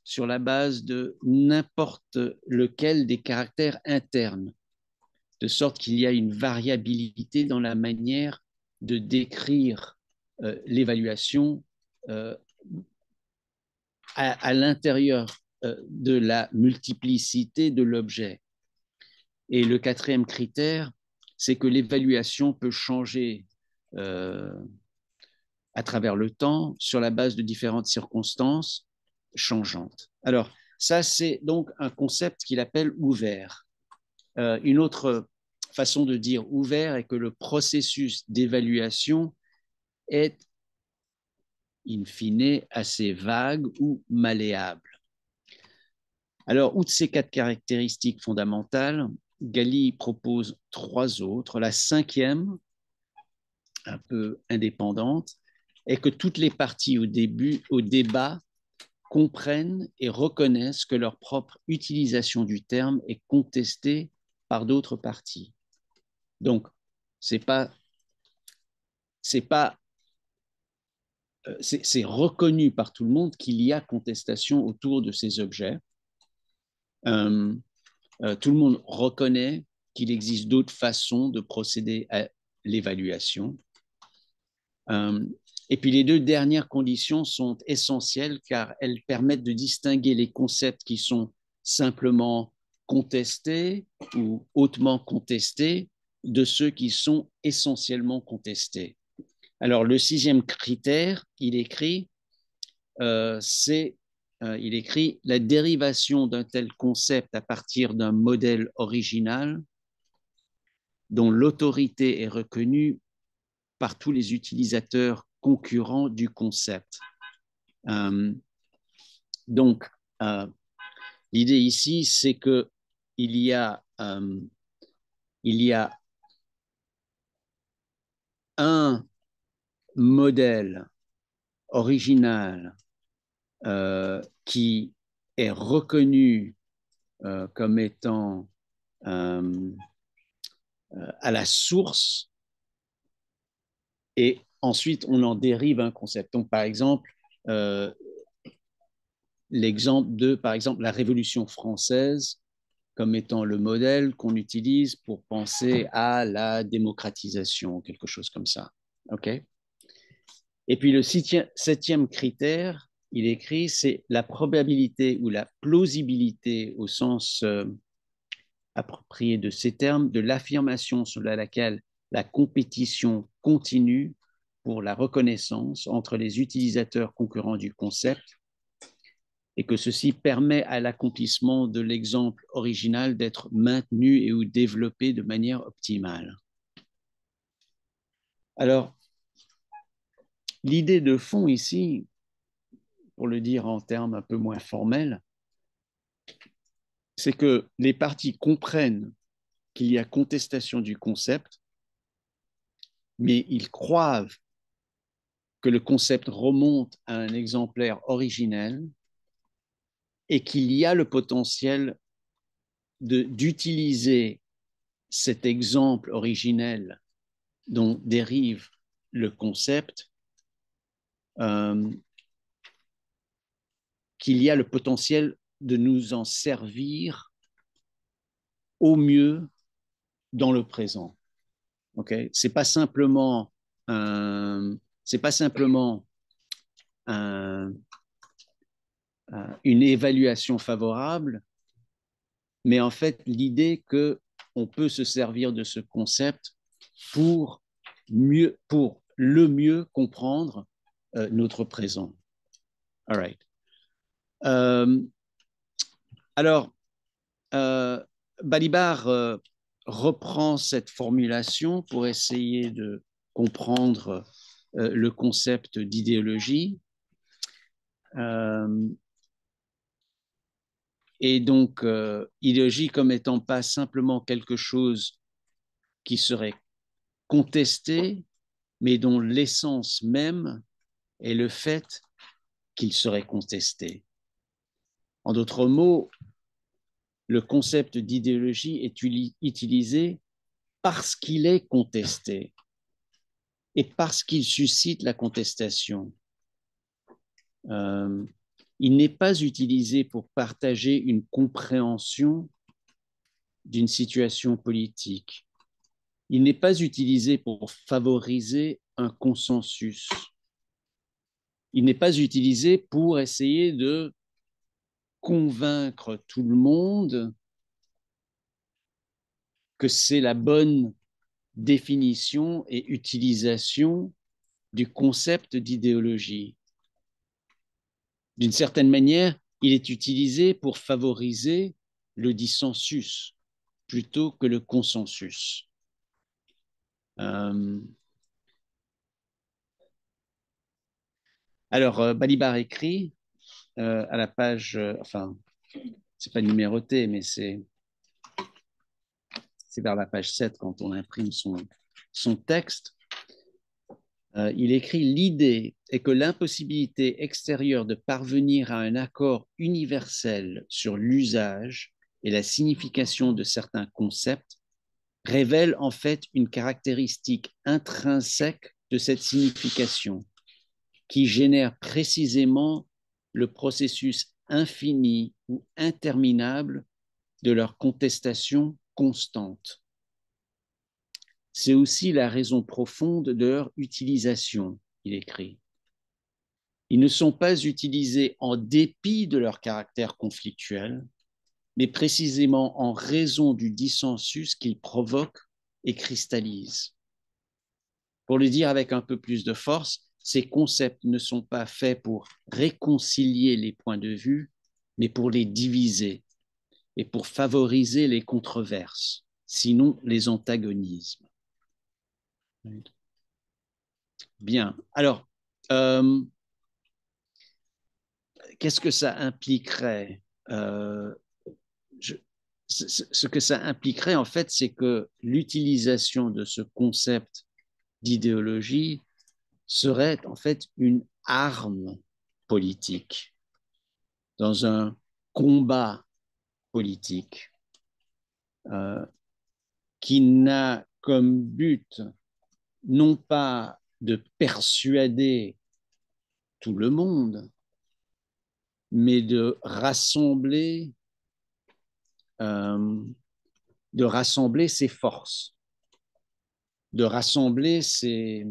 sur la base de n'importe lequel des caractères internes, de sorte qu'il y a une variabilité dans la manière de décrire l'évaluation à, l'intérieur euh, de la multiplicité de l'objet. Et le quatrième critère, c'est que l'évaluation peut changer euh, à travers le temps sur la base de différentes circonstances changeantes. Alors, ça, c'est donc un concept qu'il appelle ouvert. Euh, une autre façon de dire ouvert est que le processus d'évaluation est in fine, assez vague ou malléable. Alors, outre ces quatre caractéristiques fondamentales, Gali propose trois autres. La cinquième, un peu indépendante, est que toutes les parties au début, au débat, comprennent et reconnaissent que leur propre utilisation du terme est contestée par d'autres parties. Donc, c'est pas c'est pas euh, c'est reconnu par tout le monde qu'il y a contestation autour de ces objets. Euh, euh, tout le monde reconnaît qu'il existe d'autres façons de procéder à l'évaluation. Et puis les deux dernières conditions sont essentielles car elles permettent de distinguer les concepts qui sont simplement contestés ou hautement contestés de ceux qui sont essentiellement contestés. Alors le sixième critère, il écrit, euh, c'est euh, il écrit la dérivation d'un tel concept à partir d'un modèle original dont l'autorité est reconnue par tous les utilisateurs concurrents du concept. Euh, donc, l'idée ici, c'est que il y a, il y a un modèle original euh, qui est reconnu euh, comme étant euh, à la source et ensuite on en dérive un concept. Donc par exemple, l'exemple de par exemple la Révolution française comme étant le modèle qu'on utilise pour penser à la démocratisation, quelque chose comme ça. OK Et puis le septième critère, il écrit, c'est la probabilité ou la plausibilité au sens euh, approprié de ces termes, de l'affirmation selon laquelle la compétition continue pour la reconnaissance entre les utilisateurs concurrents du concept et que ceci permet à l'accomplissement de l'exemple original d'être maintenu et ou développé de manière optimale. Alors, l'idée de fond ici, pour le dire en termes un peu moins formels, c'est que les parties comprennent qu'il y a contestation du concept, mais ils croient que le concept remonte à un exemplaire originel et qu'il y a le potentiel d'utiliser cet exemple originel dont dérive le concept euh, qu'il y a le potentiel de nous en servir au mieux dans le présent. Ok, c'est pas simplement c'est pas simplement une évaluation favorable, mais en fait l'idée que on peut se servir de ce concept pour mieux, pour le mieux comprendre euh, notre présent. All right. Euh, alors, euh, Balibar euh, reprend cette formulation pour essayer de comprendre le concept d'idéologie. Et donc, idéologie comme étant pas simplement quelque chose qui serait contesté, mais dont l'essence même est le fait qu'il serait contesté. En d'autres mots, le concept d'idéologie est utilisé parce qu'il est contesté et parce qu'il suscite la contestation. Euh, il n'est pas utilisé pour partager une compréhension d'une situation politique. Il n'est pas utilisé pour favoriser un consensus. Il n'est pas utilisé pour essayer de convaincre tout le monde que c'est la bonne définition et utilisation du concept d'idéologie. D'une certaine manière, il est utilisé pour favoriser le dissensus plutôt que le consensus. Euh, alors, euh, Balibar écrit euh, à la page, euh, enfin, c'est pas numéroté, mais c'est vers la page 7 quand on imprime son texte. Euh, il écrit L'idée est que l'impossibilité extérieure de parvenir à un accord universel sur l'usage et la signification de certains concepts révèle en fait une caractéristique intrinsèque de cette signification qui génère précisément le processus infini ou interminable de leur contestation constante. C'est aussi la raison profonde de leur utilisation, il écrit. Ils ne sont pas utilisés en dépit de leur caractère conflictuel, mais précisément en raison du dissensus qu'ils provoquent et cristallisent. Pour le dire avec un peu plus de force, ces concepts ne sont pas faits pour réconcilier les points de vue, mais pour les diviser et pour favoriser les controverses, sinon les antagonismes. Bien. Alors, euh, qu'est-ce que ça impliquerait euh, Ce que ça impliquerait, en fait, c'est que l'utilisation de ce concept d'idéologie serait en fait une arme politique dans un combat politique euh, qui n'a comme but non pas de persuader tout le monde, mais de rassembler, euh, de rassembler ses forces, de rassembler ses,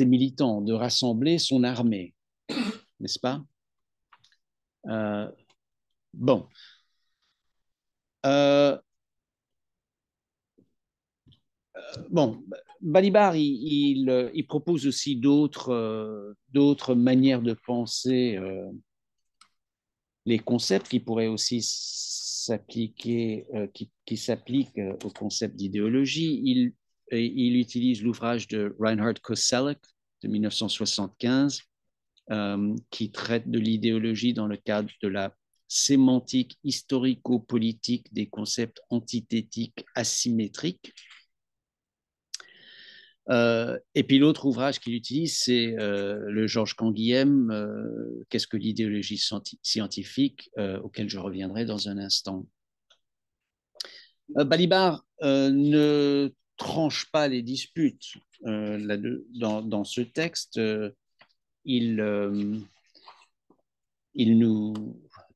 militants, de rassembler son armée, n'est-ce pas? Euh, Bon. Euh, bon, Balibar, il, il, propose aussi d'autres d'autres manières de penser les concepts qui pourraient aussi s'appliquer, qui, qui s'appliquent au concept d'idéologie. Il, il utilise l'ouvrage de Reinhard Koselleck de 1975 qui traite de l'idéologie dans le cadre de la sémantique historico-politique des concepts antithétiques asymétriques. Euh, et puis l'autre ouvrage qu'il utilise, c'est euh, le Georges Canguilhem, euh, Qu'est-ce que l'idéologie scientifique, auquel je reviendrai dans un instant. Balibar ne tranche pas les disputes dans, ce texte. il,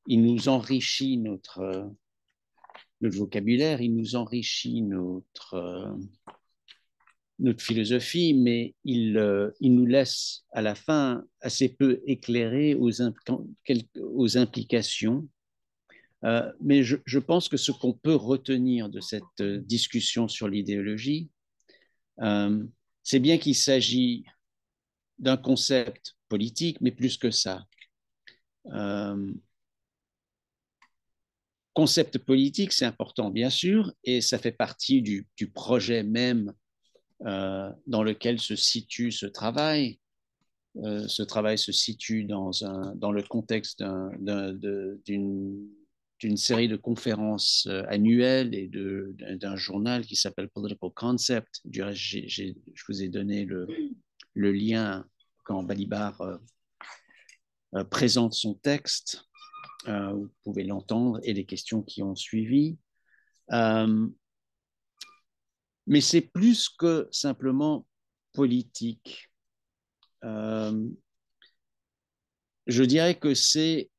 nous enrichit notre vocabulaire, il nous enrichit notre, notre philosophie, mais il, il nous laisse à la fin assez peu éclairés aux, implications. Euh, mais je, pense que ce qu'on peut retenir de cette discussion sur l'idéologie, euh, c'est bien qu'il s'agit d'un concept politique, mais plus que ça. Euh, concept politique, c'est important, bien sûr, et ça fait partie du, projet même euh, dans lequel se situe ce travail. Euh, ce travail se situe dans, un, dans le contexte d'une série de conférences euh, annuelles et d'un journal qui s'appelle Political Concept. Je vous ai donné le, le lien quand Balibar présente son texte. Euh, vous pouvez l'entendre, et les questions qui ont suivi. Mais c'est plus que simplement politique. Euh, je dirais que c'est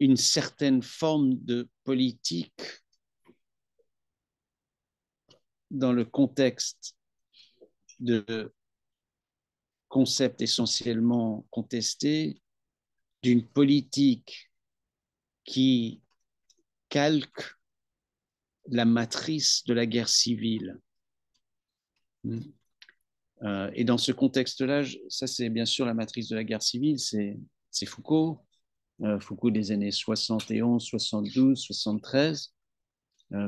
une certaine forme de politique dans le contexte de concepts essentiellement contestés, d'une politique qui calque la matrice de la guerre civile. Hmm. Euh, et dans ce contexte-là, ça c'est bien sûr la matrice de la guerre civile, c'est Foucault, euh, Foucault des années 71, 72, 73,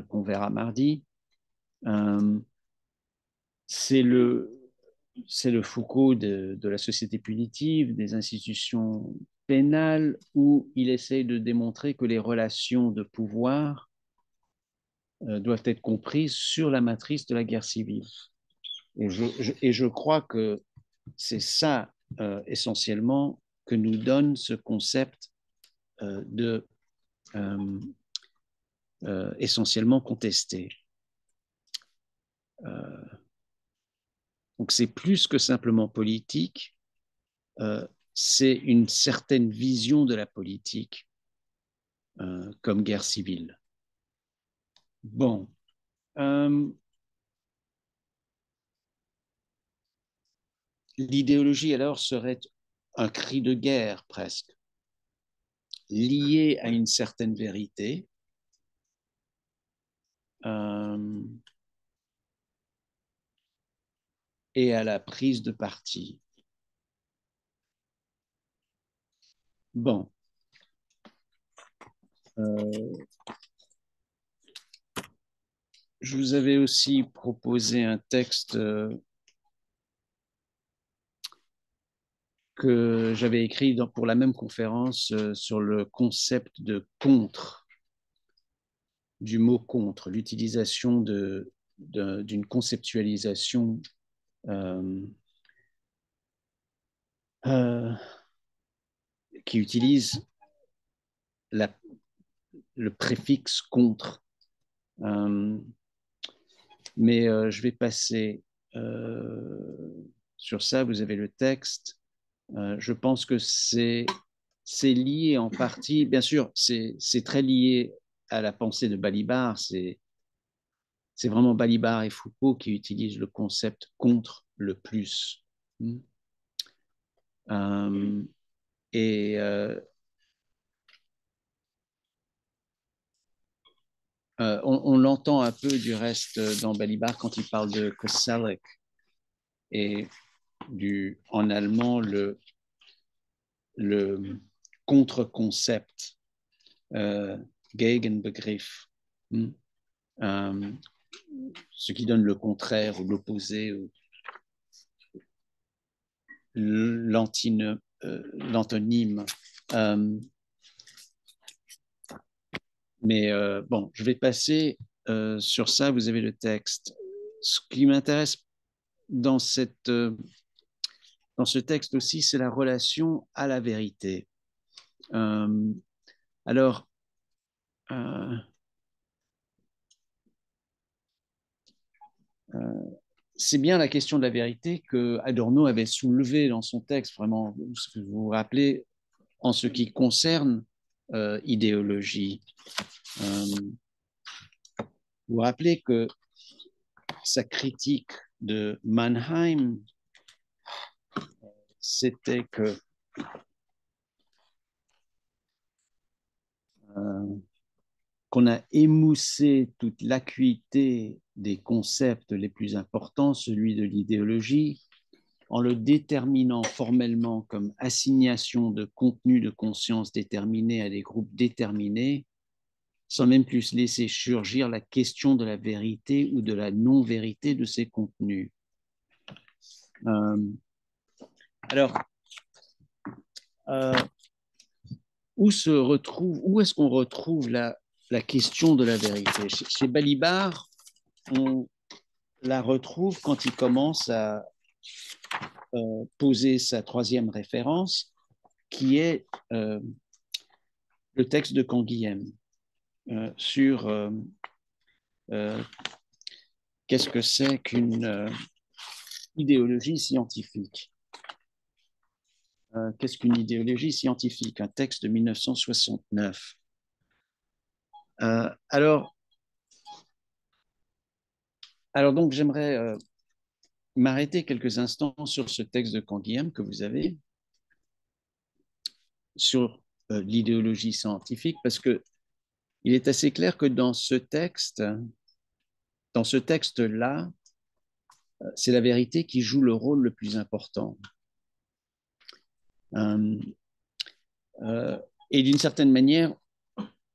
qu'on verra mardi. Euh, c'est le, Foucault de, la société punitive, des institutions pénal où il essaye de démontrer que les relations de pouvoir euh, doivent être comprises sur la matrice de la guerre civile. Et je, crois que c'est ça euh, essentiellement que nous donne ce concept euh, de essentiellement contesté. donc c'est plus que simplement politique, c'est une certaine vision de la politique euh, comme guerre civile. Bon. L'idéologie alors serait un cri de guerre presque, lié à une certaine vérité. Euh, et à la prise de parti. Bon. Euh, je vous avais aussi proposé un texte que j'avais écrit pour la même conférence euh, sur le concept de contre, du mot contre, l'utilisation d'une conceptualisation euh, euh, qui utilise la, le préfixe contre. mais je vais passer sur ça. Vous avez le texte. Euh, je pense que c'est lié en partie, bien sûr, c'est très lié à la pensée de Balibar. C'est vraiment Balibar et Foucault qui utilisent le concept contre le plus. Hmm. Euh, et euh, on, l'entend un peu du reste dans Balibar quand il parle de Kosalek et du, en allemand le, le contre-concept, euh, Gegenbegriff, hmm, euh, ce qui donne le contraire ou l'opposé, l'antonyme. Euh, mais bon, je vais passer sur ça. Vous avez le texte. Ce qui m'intéresse dans cette dans ce texte aussi, c'est la relation à la vérité. Euh, alors, euh, euh, c'est bien la question de la vérité que Adorno avait soulevée dans son texte, vraiment, vous vous rappelez, en ce qui concerne idéologie. vous vous rappelez que sa critique de Mannheim c'était que euh, qu'on a émoussé toute l'acuité des concepts les plus importants, celui de l'idéologie, en le déterminant formellement comme assignation de contenu de conscience déterminé à des groupes déterminés, sans même plus laisser surgir la question de la vérité ou de la non-vérité de ces contenus. Euh, alors, euh, où se retrouve, où est-ce qu'on retrouve la, question de la vérité? Chez, Balibar, on la retrouve quand il commence à euh, poser sa troisième référence, qui est euh, le texte de Canguilhem sur qu'est-ce que c'est qu'une idéologie scientifique. Euh, qu'est-ce qu'une idéologie scientifique? Un texte de 1969. Euh, alors, alors donc j'aimerais euh, m'arrêter quelques instants sur ce texte de Canguilhem que vous avez sur l'idéologie scientifique parce que il est assez clair que dans ce texte, dans ce texte-là, c'est la vérité qui joue le rôle le plus important. Euh, euh, et d'une certaine manière,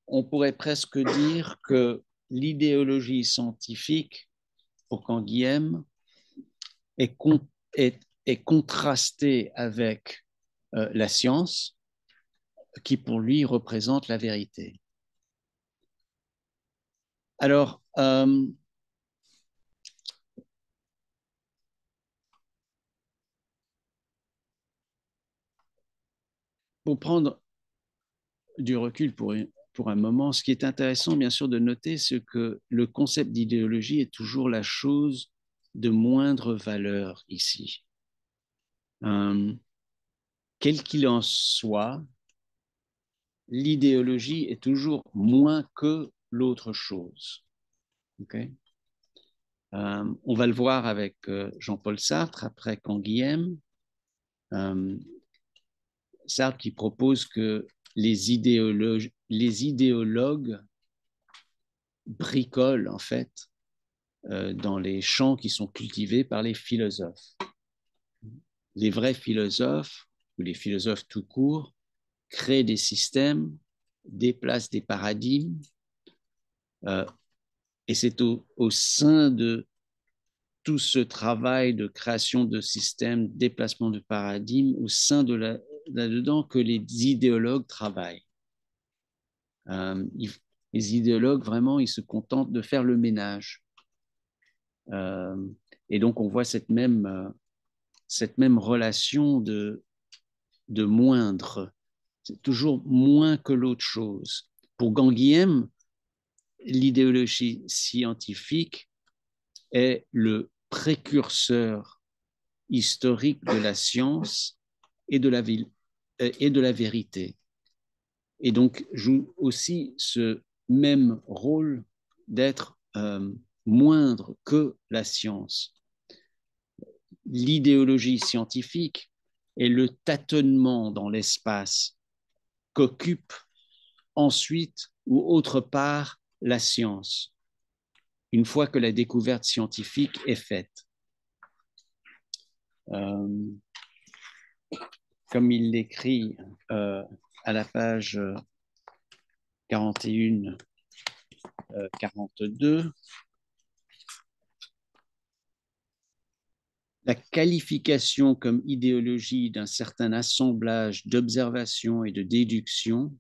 on pourrait presque dire que l'idéologie scientifique pour Canguilhem est, est, est contrastée avec euh, la science qui pour lui représente la vérité. Alors, pour prendre du recul pour, un moment, ce qui est intéressant, bien sûr, de noter, c'est que le concept d'idéologie est toujours la chose de moindre valeur ici. Euh, quel qu'il en soit, l'idéologie est toujours moins que l'autre chose. Euh, on va le voir avec euh, Jean-Paul Sartre après Canguilhem. Euh, Sartre qui propose que les idéologues, bricolent en fait euh, dans les champs qui sont cultivés par les philosophes. Les vrais philosophes, ou les philosophes tout court, créent des systèmes, déplacent des paradigmes, euh, et c'est au, au, sein de tout ce travail de création de systèmes, déplacement de paradigmes, au sein de là-dedans que les idéologues travaillent. Euh, les idéologues, vraiment, ils se contentent de faire le ménage. Euh, et donc, on voit cette même, euh, cette même relation de, de moindre. C'est toujours moins que l'autre chose. Pour Ganguiem, l'idéologie scientifique est le précurseur historique de la science et de la, ville, et de la vérité. Et donc joue aussi ce même rôle d'être euh, moindre que la science. L'idéologie scientifique est le tâtonnement dans l'espace qu'occupe ensuite ou autre part la science, une fois que la découverte scientifique est faite. Euh, comme il l'écrit euh, à la page 41, euh, 42, la qualification comme idéologie d'un certain assemblage d'observations et de déductions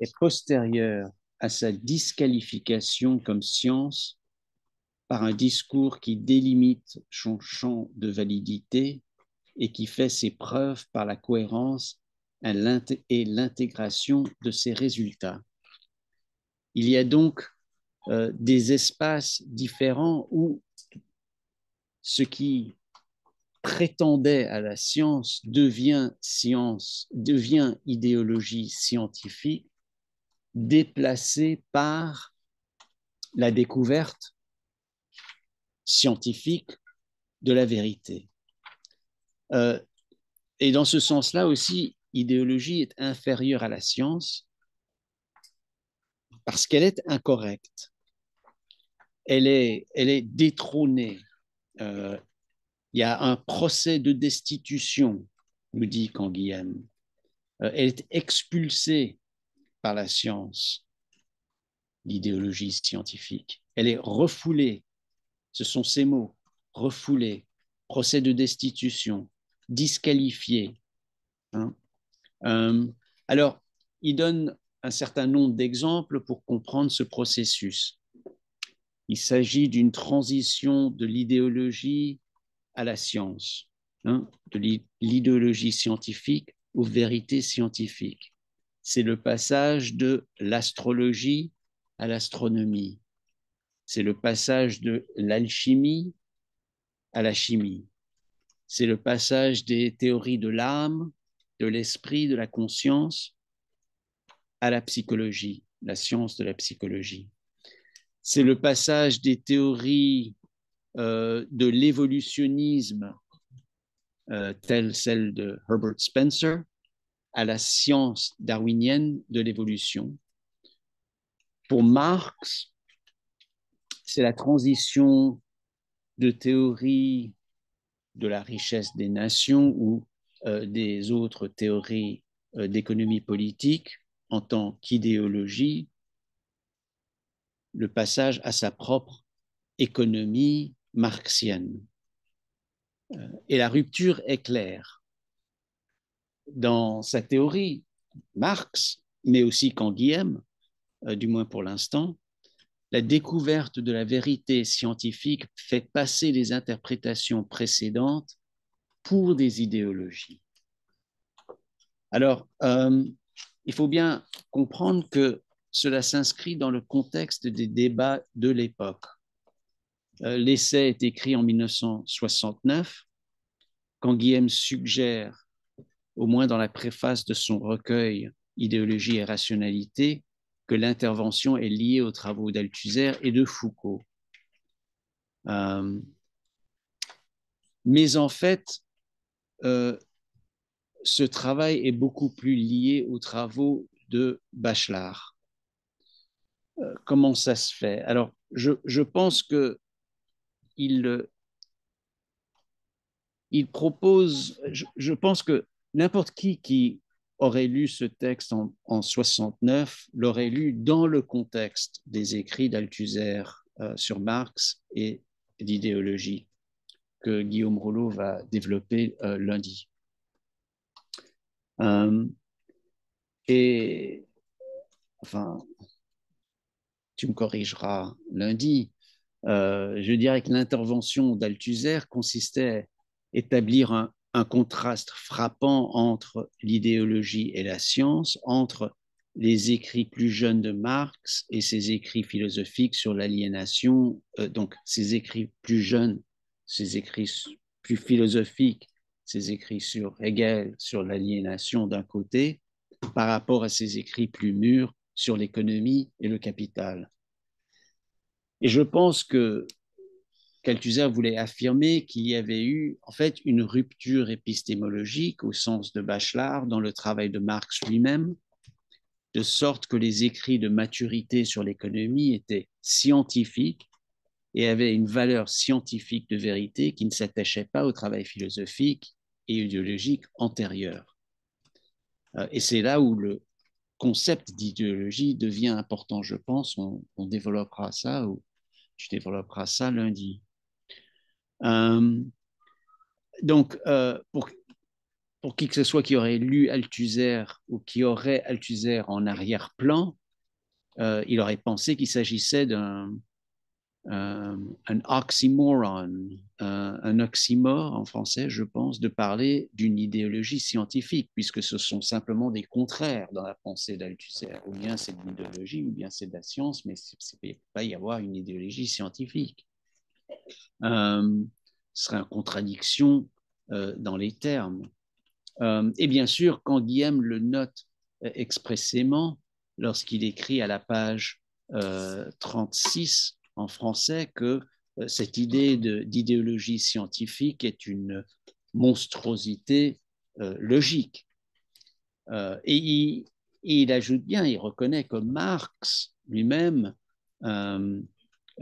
est postérieure à sa disqualification comme science par un discours qui délimite son champ de validité et qui fait ses preuves par la cohérence et l'intégration de ses résultats. Il y a donc euh, des espaces différents où ce qui prétendait à la science devient science, devient idéologie scientifique, déplacée par la découverte scientifique de la vérité. Euh, et dans ce sens-là aussi, idéologie est inférieure à la science parce qu'elle est incorrecte. Elle est, elle est détrônée. Euh, il y a un procès de destitution, nous dit Canguilhem. Euh, elle est expulsée par la science, l'idéologie scientifique. Elle est refoulée, ce sont ces mots, refoulée, procès de destitution, disqualifié. Hein. Euh, alors, il donne un certain nombre d'exemples pour comprendre ce processus. Il s'agit d'une transition de l'idéologie à la science, hein, de l'idéologie scientifique aux vérités scientifiques. C'est le passage de l'astrologie à l'astronomie. C'est le passage de l'alchimie à la chimie c'est le passage des théories de l'âme, de l'esprit, de la conscience à la psychologie, la science de la psychologie. C'est le passage des théories euh, de l'évolutionnisme, euh, telle celle de Herbert Spencer, à la science darwinienne de l'évolution. Pour Marx, c'est la transition de théories de la richesse des nations ou euh, des autres théories euh, d'économie politique en tant qu'idéologie, le passage à sa propre économie marxienne. Euh, et la rupture est claire. Dans sa théorie, Marx, mais aussi Canguilhem, du moins pour l'instant, la découverte de la vérité scientifique fait passer les interprétations précédentes pour des idéologies. Alors, euh, il faut bien comprendre que cela s'inscrit dans le contexte des débats de l'époque. Euh, l'essai est écrit en 1969, quand Guillaume suggère, au moins dans la préface de son recueil Idéologie et rationalité, que l'intervention est liée aux travaux d'Althusser et de Foucault. Euh, mais en fait, euh, ce travail est beaucoup plus lié aux travaux de Bachelard. Euh, comment ça se fait? Alors, je, pense que il, propose, je pense que n'importe qui qui aurait lu ce texte en, en 69 l'aurait lu dans le contexte des écrits d'Althusser euh, sur Marx et d'idéologie que Guillaume Rouleau va développer euh, lundi. Euh, et enfin, tu me corrigeras lundi, je dirais que l'intervention d'Althusser consistait à établir un, contraste frappant entre l'idéologie et la science, entre les écrits plus jeunes de Marx et ses écrits philosophiques sur l'aliénation, euh, donc ses écrits plus jeunes, ses écrits plus philosophiques, ses écrits sur Hegel, sur l'aliénation d'un côté, par rapport à ses écrits plus mûrs sur l'économie et le capital. Et je pense que Althusser voulait affirmer qu'il y avait eu en fait une rupture épistémologique au sens de Bachelard dans le travail de Marx lui-même, de sorte que les écrits de maturité sur l'économie étaient scientifiques et avaient une valeur scientifique de vérité qui ne s'attachait pas au travail philosophique et idéologique antérieur. Euh, et c'est là où le concept d'idéologie devient important, je pense. On, on développera ça ou tu développeras ça lundi. Euh, donc, euh, pour, qui que ce soit qui aurait lu Althusser ou qui aurait Althusser en arrière-plan, euh, il aurait pensé qu'il s'agissait d'un un oxymoron, un oxymore en français, je pense, de parler d'une idéologie scientifique, puisque ce sont simplement des contraires dans la pensée d'Althusser. Ou bien c'est de l'idéologie, ou bien c'est de la science, mais il ne peut pas y avoir une idéologie scientifique. Euh, serait une contradiction euh, dans les termes. Euh, et bien sûr, quand Guillaume le note expressément, lorsqu'il écrit à la page 36 en français que cette idée d'idéologie scientifique est une monstruosité logique. et il, ajoute bien, il reconnaît que Marx lui-même euh,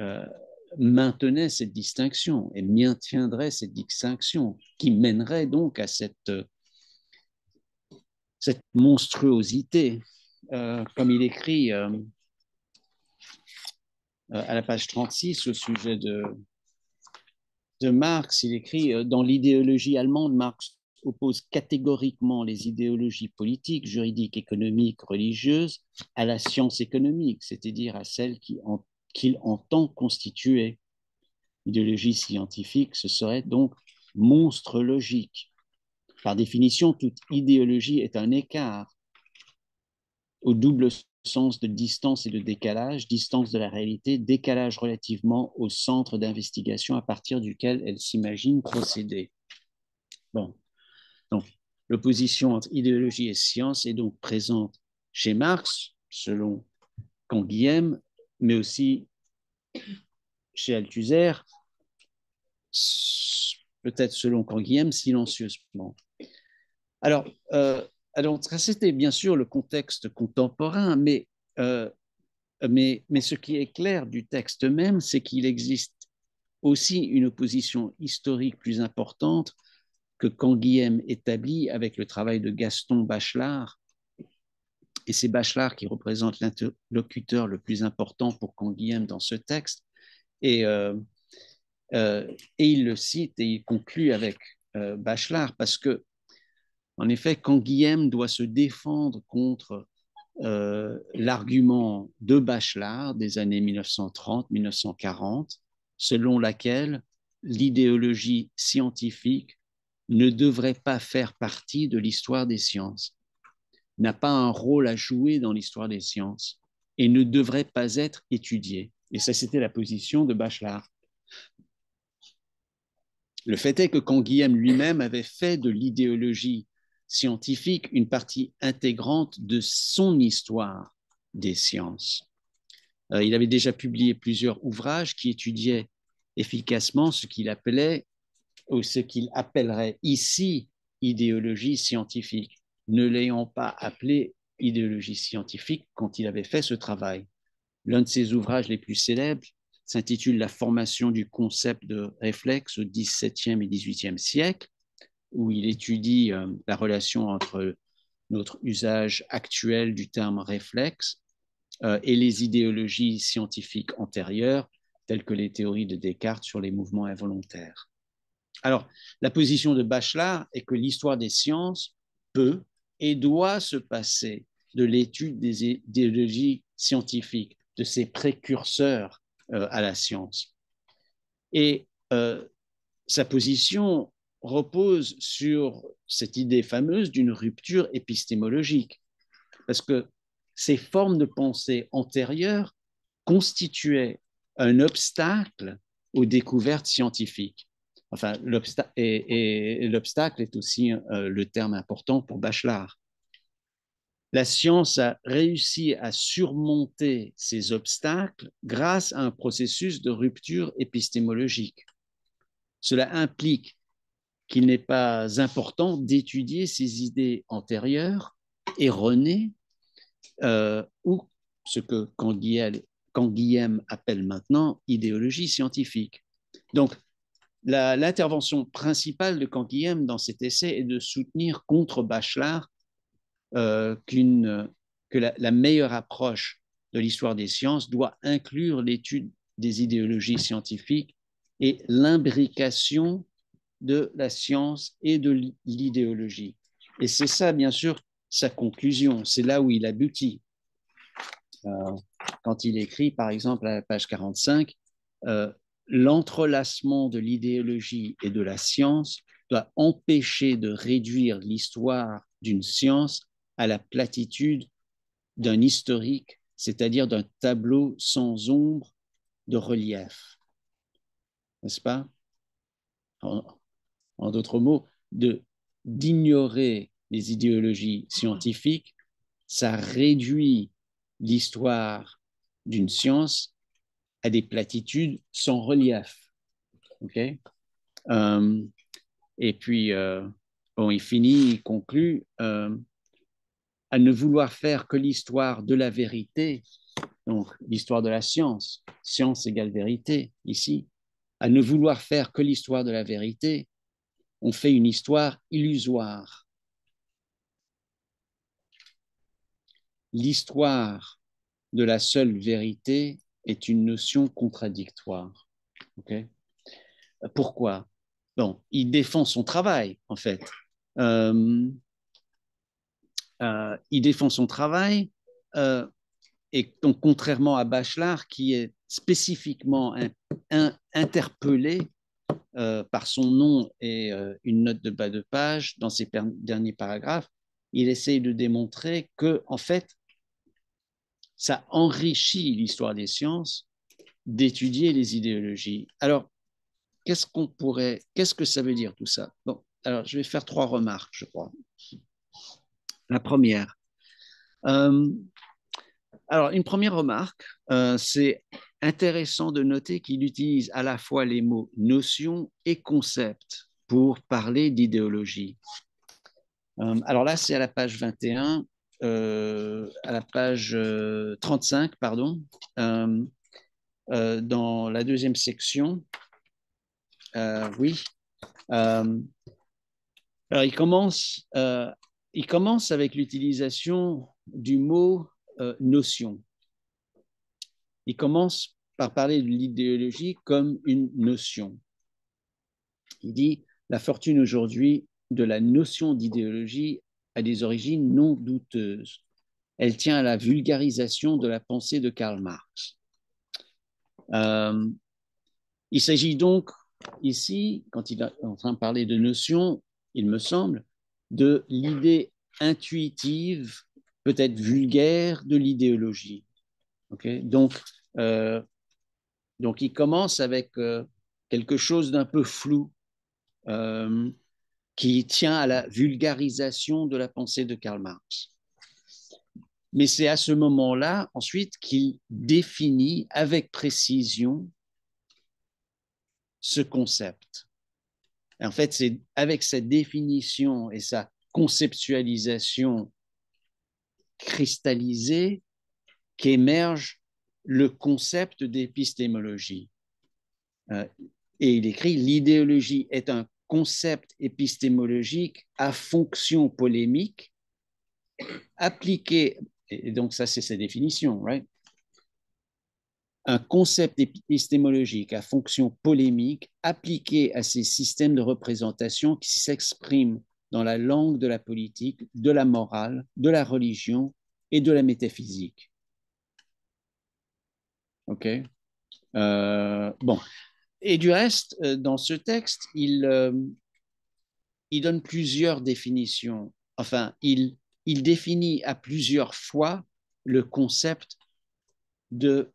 euh, maintenait cette distinction et maintiendrait cette distinction qui mènerait donc à cette, cette monstruosité. Euh, comme il écrit euh, euh, à la page 36 au sujet de, Marx, il écrit euh, Dans l'idéologie allemande, Marx oppose catégoriquement les idéologies politiques, juridiques, économiques, religieuses à la science économique, c'est-à-dire à celle qui en qu'il entend constituer. Idéologie scientifique, ce serait donc monstre logique. Par définition, toute idéologie est un écart au double sens de distance et de décalage, distance de la réalité, décalage relativement au centre d'investigation à partir duquel elle s'imagine procéder. Bon, donc l'opposition entre idéologie et science est donc présente chez Marx, selon Canguilhem, mais aussi chez Althusser, peut-être selon Canguilhem, silencieusement. Alors, euh, c'était bien sûr le contexte contemporain, mais, euh, mais, mais ce qui est clair du texte même, c'est qu'il existe aussi une opposition historique plus importante que Canguilhem établit avec le travail de Gaston Bachelard et c'est Bachelard qui représente l'interlocuteur le plus important pour Canguilhem dans ce texte. Et, euh, euh, il le cite et il conclut avec euh, Bachelard parce que, en effet, Canguilhem doit se défendre contre l'argument de Bachelard des années 1930-1940, selon laquelle l'idéologie scientifique ne devrait pas faire partie de l'histoire des sciences n'a pas un rôle à jouer dans l'histoire des sciences et ne devrait pas être étudié. Et ça, c'était la position de Bachelard. Le fait est que quand Guillaume lui-même avait fait de l'idéologie scientifique une partie intégrante de son histoire des sciences. Euh, il avait déjà publié plusieurs ouvrages qui étudiaient efficacement ce qu'il appelait, ou ce qu'il appellerait ici idéologie scientifique, ne l'ayant pas appelée idéologie scientifique quand il avait fait ce travail. L'un de ses ouvrages les plus célèbres s'intitule La formation du concept de réflexe au XVIIe et XVIIIe siècle, où il étudie euh, la relation entre notre usage actuel du terme réflexe euh, et les idéologies scientifiques antérieures, telles que les théories de Descartes sur les mouvements involontaires. Alors, la position de Bachelard est que l'histoire des sciences peut et doit se passer de l'étude des idéologies scientifiques, de ses précurseurs euh, à la science. Et euh, sa position repose sur cette idée fameuse d'une rupture épistémologique, parce que ces formes de pensée antérieures constituaient un obstacle aux découvertes scientifiques. Enfin, l'obstacle est aussi euh, le terme important pour Bachelard. La science a réussi à surmonter ces obstacles grâce à un processus de rupture épistémologique. Cela implique qu'il n'est pas important d'étudier ces idées antérieures, erronées, euh, ou ce que Canguilhem appelle maintenant idéologie scientifique. Donc, l'intervention principale de Canguilhem dans cet essai est de soutenir contre Bachelard euh, que la, meilleure approche de l'histoire des sciences doit inclure l'étude des idéologies scientifiques et l'imbrication de la science et de l'idéologie. Et c'est ça, bien sûr, sa conclusion. C'est là où il aboutit. Euh, quand il écrit, par exemple, à la page 45, euh, l'entrelacement de l'idéologie et de la science doit empêcher de réduire l'histoire d'une science à la platitude d'un historique, c'est-à-dire d'un tableau sans ombre de relief. N'est-ce pas? En d'autres mots, d'ignorer les idéologies scientifiques, ça réduit l'histoire d'une science à des platitudes sans relief. ok? Euh, et puis, euh, bon, il finit, il conclut euh, à ne vouloir faire que l'histoire de la vérité, donc l'histoire de la science, science égale vérité ici, à ne vouloir faire que l'histoire de la vérité, on fait une histoire illusoire. L'histoire de la seule vérité est une notion contradictoire. Pourquoi? Bon, il défend son travail, en fait. Euh, euh, il défend son travail, euh, et donc contrairement à Bachelard, qui est spécifiquement interpellé par son nom et une note de bas de page dans ses derniers paragraphes, il essaye de démontrer que, en fait, ça enrichit l'histoire des sciences d'étudier les idéologies. Alors, qu'est-ce qu'on pourrait, qu'est-ce que ça veut dire tout ça? Bon, alors je vais faire trois remarques, je crois. La première, euh, alors une première remarque, c'est intéressant de noter qu'il utilise à la fois les mots notion et concept pour parler d'idéologie. Euh, alors là, c'est à la page 21, euh, à la page 35, euh, pardon, dans la deuxième section. oui. alors, il commence, il commence avec l'utilisation du mot notion. Il commence par parler de l'idéologie comme une notion. Il dit la fortune aujourd'hui de la notion d'idéologie a des origines non douteuses. Elle tient à la vulgarisation de la pensée de Karl Marx. Euh, il s'agit donc ici, quand il est en train de parler de notion, il me semble, de l'idée intuitive, peut-être vulgaire, de l'idéologie. donc, euh, donc, il commence avec euh, quelque chose d'un peu flou qui tient à la vulgarisation de la pensée de Karl Marx. Mais c'est à ce moment-là, ensuite, qu'il définit avec précision ce concept. En fait, c'est avec cette définition et sa conceptualisation cristallisée qu'émerge le concept d'épistémologie. Euh, et il écrit L'idéologie est un concept épistémologique à fonction polémique appliqué, et donc ça c'est sa définition, un concept épistémologique à fonction polémique appliqué à ces systèmes de représentation qui s'expriment dans la langue de la politique, de la morale, de la religion et de la métaphysique. OK? Euh, Bon. Et du reste, euh, dans ce texte, il, euh, il donne plusieurs définitions. Enfin, il, définit à plusieurs fois le concept de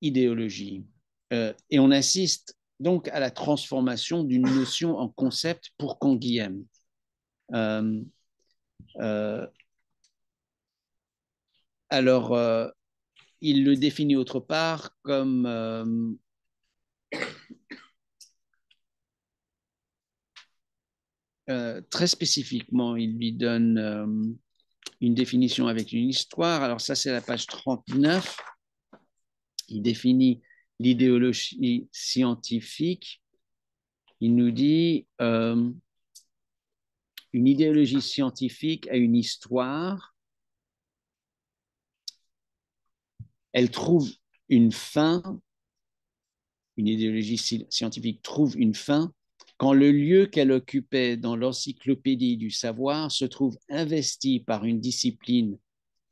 idéologie. Euh, et on insiste donc à la transformation d'une notion en concept pour Canguilhem. Euh, alors, il le définit autre part comme euh, très spécifiquement, il lui donne une définition avec une histoire. Alors ça, c'est la page 39 il définit l'idéologie scientifique. Il nous dit euh, une idéologie scientifique a une histoire. Elle trouve une fin. Une idéologie scientifique trouve une fin quand le lieu qu'elle occupait dans l'encyclopédie du savoir se trouve investi par une discipline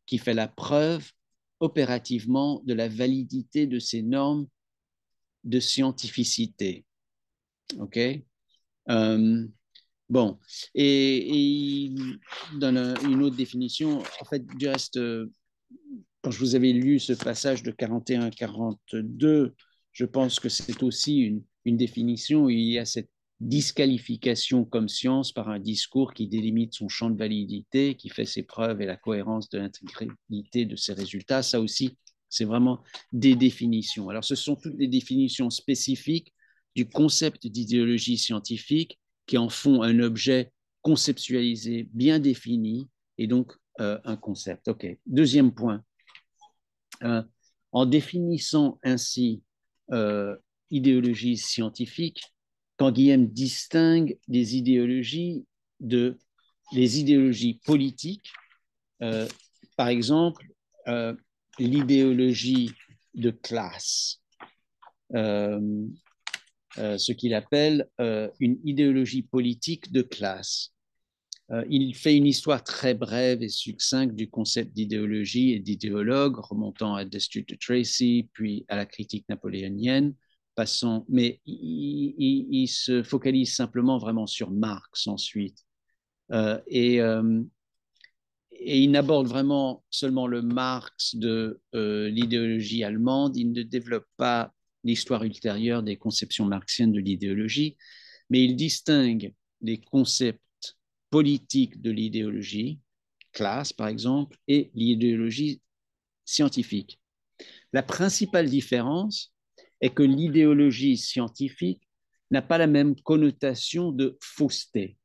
qui fait la preuve opérativement de la validité de ces normes de scientificité. OK? Euh, Bon, et, il donne une autre définition. En fait, du reste, euh, quand je vous avais lu ce passage de 41-42, je pense que c'est aussi une, définition il y a cette disqualification comme science par un discours qui délimite son champ de validité, qui fait ses preuves et la cohérence de l'intégrité de ses résultats. Ça aussi, c'est vraiment des définitions. Alors, ce sont toutes les définitions spécifiques du concept d'idéologie scientifique qui en font un objet conceptualisé, bien défini, et donc euh, un concept. OK. Deuxième point. Euh, en définissant ainsi euh, idéologie scientifique, quand Guillaume distingue les idéologies de les idéologies politiques, euh, par exemple euh, l'idéologie de classe, euh, ce qu'il appelle une idéologie politique de classe. Il fait une histoire très brève et succincte du concept d'idéologie et d'idéologue, remontant à Destutt de Tracy, puis à la critique napoléonienne mais il, se focalise simplement vraiment sur Marx ensuite. Euh, et, euh, et, il n'aborde vraiment seulement le Marx de euh, l'idéologie allemande, il ne développe pas l'histoire ultérieure des conceptions marxiennes de l'idéologie, mais il distingue les concepts politiques de l'idéologie, classe par exemple, et l'idéologie scientifique. La principale différence, est que l'idéologie scientifique n'a pas la même connotation de fausseté.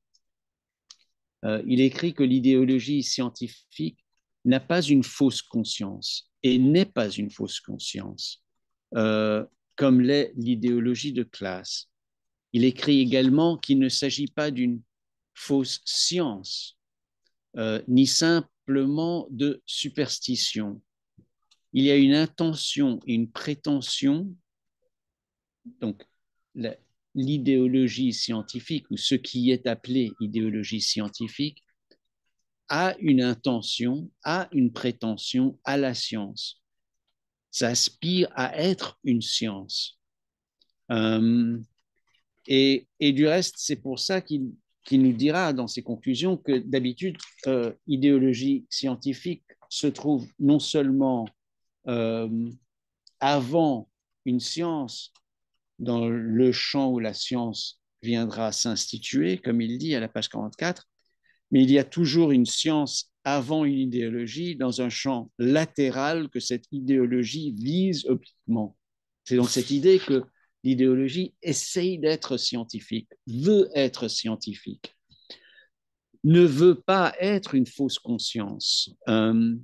Euh, il écrit que l'idéologie scientifique n'a pas une fausse conscience et n'est pas une fausse conscience, euh, comme l'est l'idéologie de classe. Il écrit également qu'il ne s'agit pas d'une fausse science, euh, ni simplement de superstition. Il y a une intention et une prétention donc l'idéologie scientifique ou ce qui est appelé idéologie scientifique a une intention, a une prétention à la science. Ça aspire à être une science. Euh, et, du reste, c'est pour ça qu'il nous dira dans ses conclusions que d'habitude, euh, scientifique se trouve non seulement euh, avant une science, dans le champ où la science viendra s'instituer, comme il dit à la page 44, mais il y a toujours une science avant une idéologie dans un champ latéral que cette idéologie vise obliquement. C'est donc cette idée que l'idéologie essaye d'être scientifique, veut être scientifique, ne veut pas être une fausse conscience euh,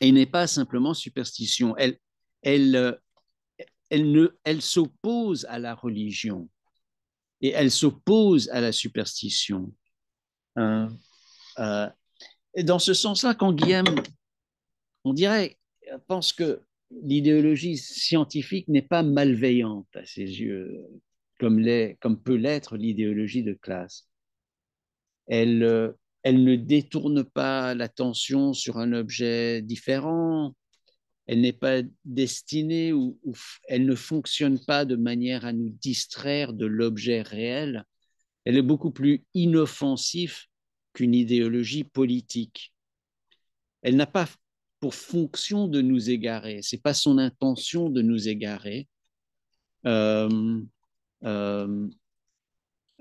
et n'est pas simplement superstition. Elle, elle, elle, ne, elle s'oppose à la religion et elle s'oppose à la superstition. Euh, euh, et dans ce sens-là, quand Guillaume, on dirait, pense que l'idéologie scientifique n'est pas malveillante à ses yeux, comme, comme peut l'être l'idéologie de classe. Elle, euh, elle ne détourne pas l'attention sur un objet différent, elle n'est pas destinée ou, elle ne fonctionne pas de manière à nous distraire de l'objet réel. Elle est beaucoup plus inoffensive qu'une idéologie politique. Elle n'a pas pour fonction de nous égarer. C'est pas son intention de nous égarer. Euh, euh,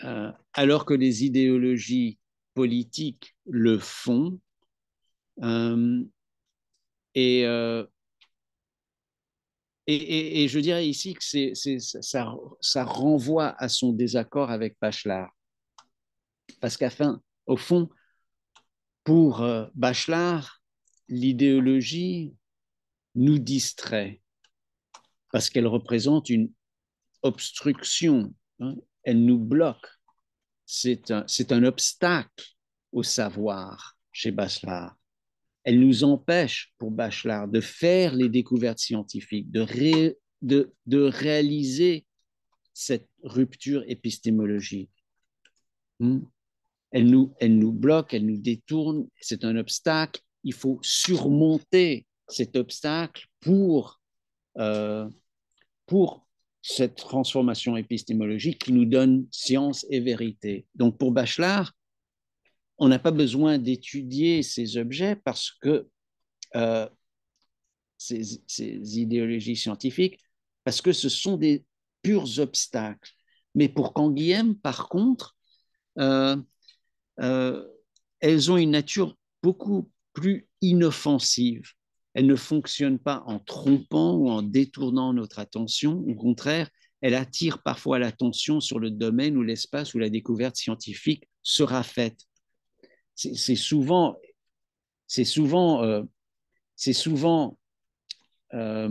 euh, alors que les idéologies politiques le font. Et, et, et, je dirais ici que c'est, ça, ça, renvoie à son désaccord avec Bachelard. Parce qu'afin, au fond, pour Bachelard, l'idéologie nous distrait parce qu'elle représente une obstruction, hein. elle nous bloque. C'est un, un, obstacle au savoir chez Bachelard. Elle nous empêche, pour Bachelard, de faire les découvertes scientifiques, de, réaliser cette rupture épistémologique. Hmm. Elle nous, elle nous bloque, elle nous détourne, c'est un obstacle il faut surmonter cet obstacle pour, euh, pour cette transformation épistémologique qui nous donne science et vérité. Donc pour Bachelard, on n'a pas besoin d'étudier ces objets parce que euh, ces, idéologies scientifiques, parce que ce sont des purs obstacles. Mais pour Canguilhem, par contre, euh, elles ont une nature beaucoup plus inoffensive. Elle ne fonctionne pas en trompant ou en détournant notre attention. Au contraire, elle attire parfois l'attention sur le domaine ou l'espace où la découverte scientifique sera faite. C'est souvent, c'est souvent, euh, c'est souvent euh,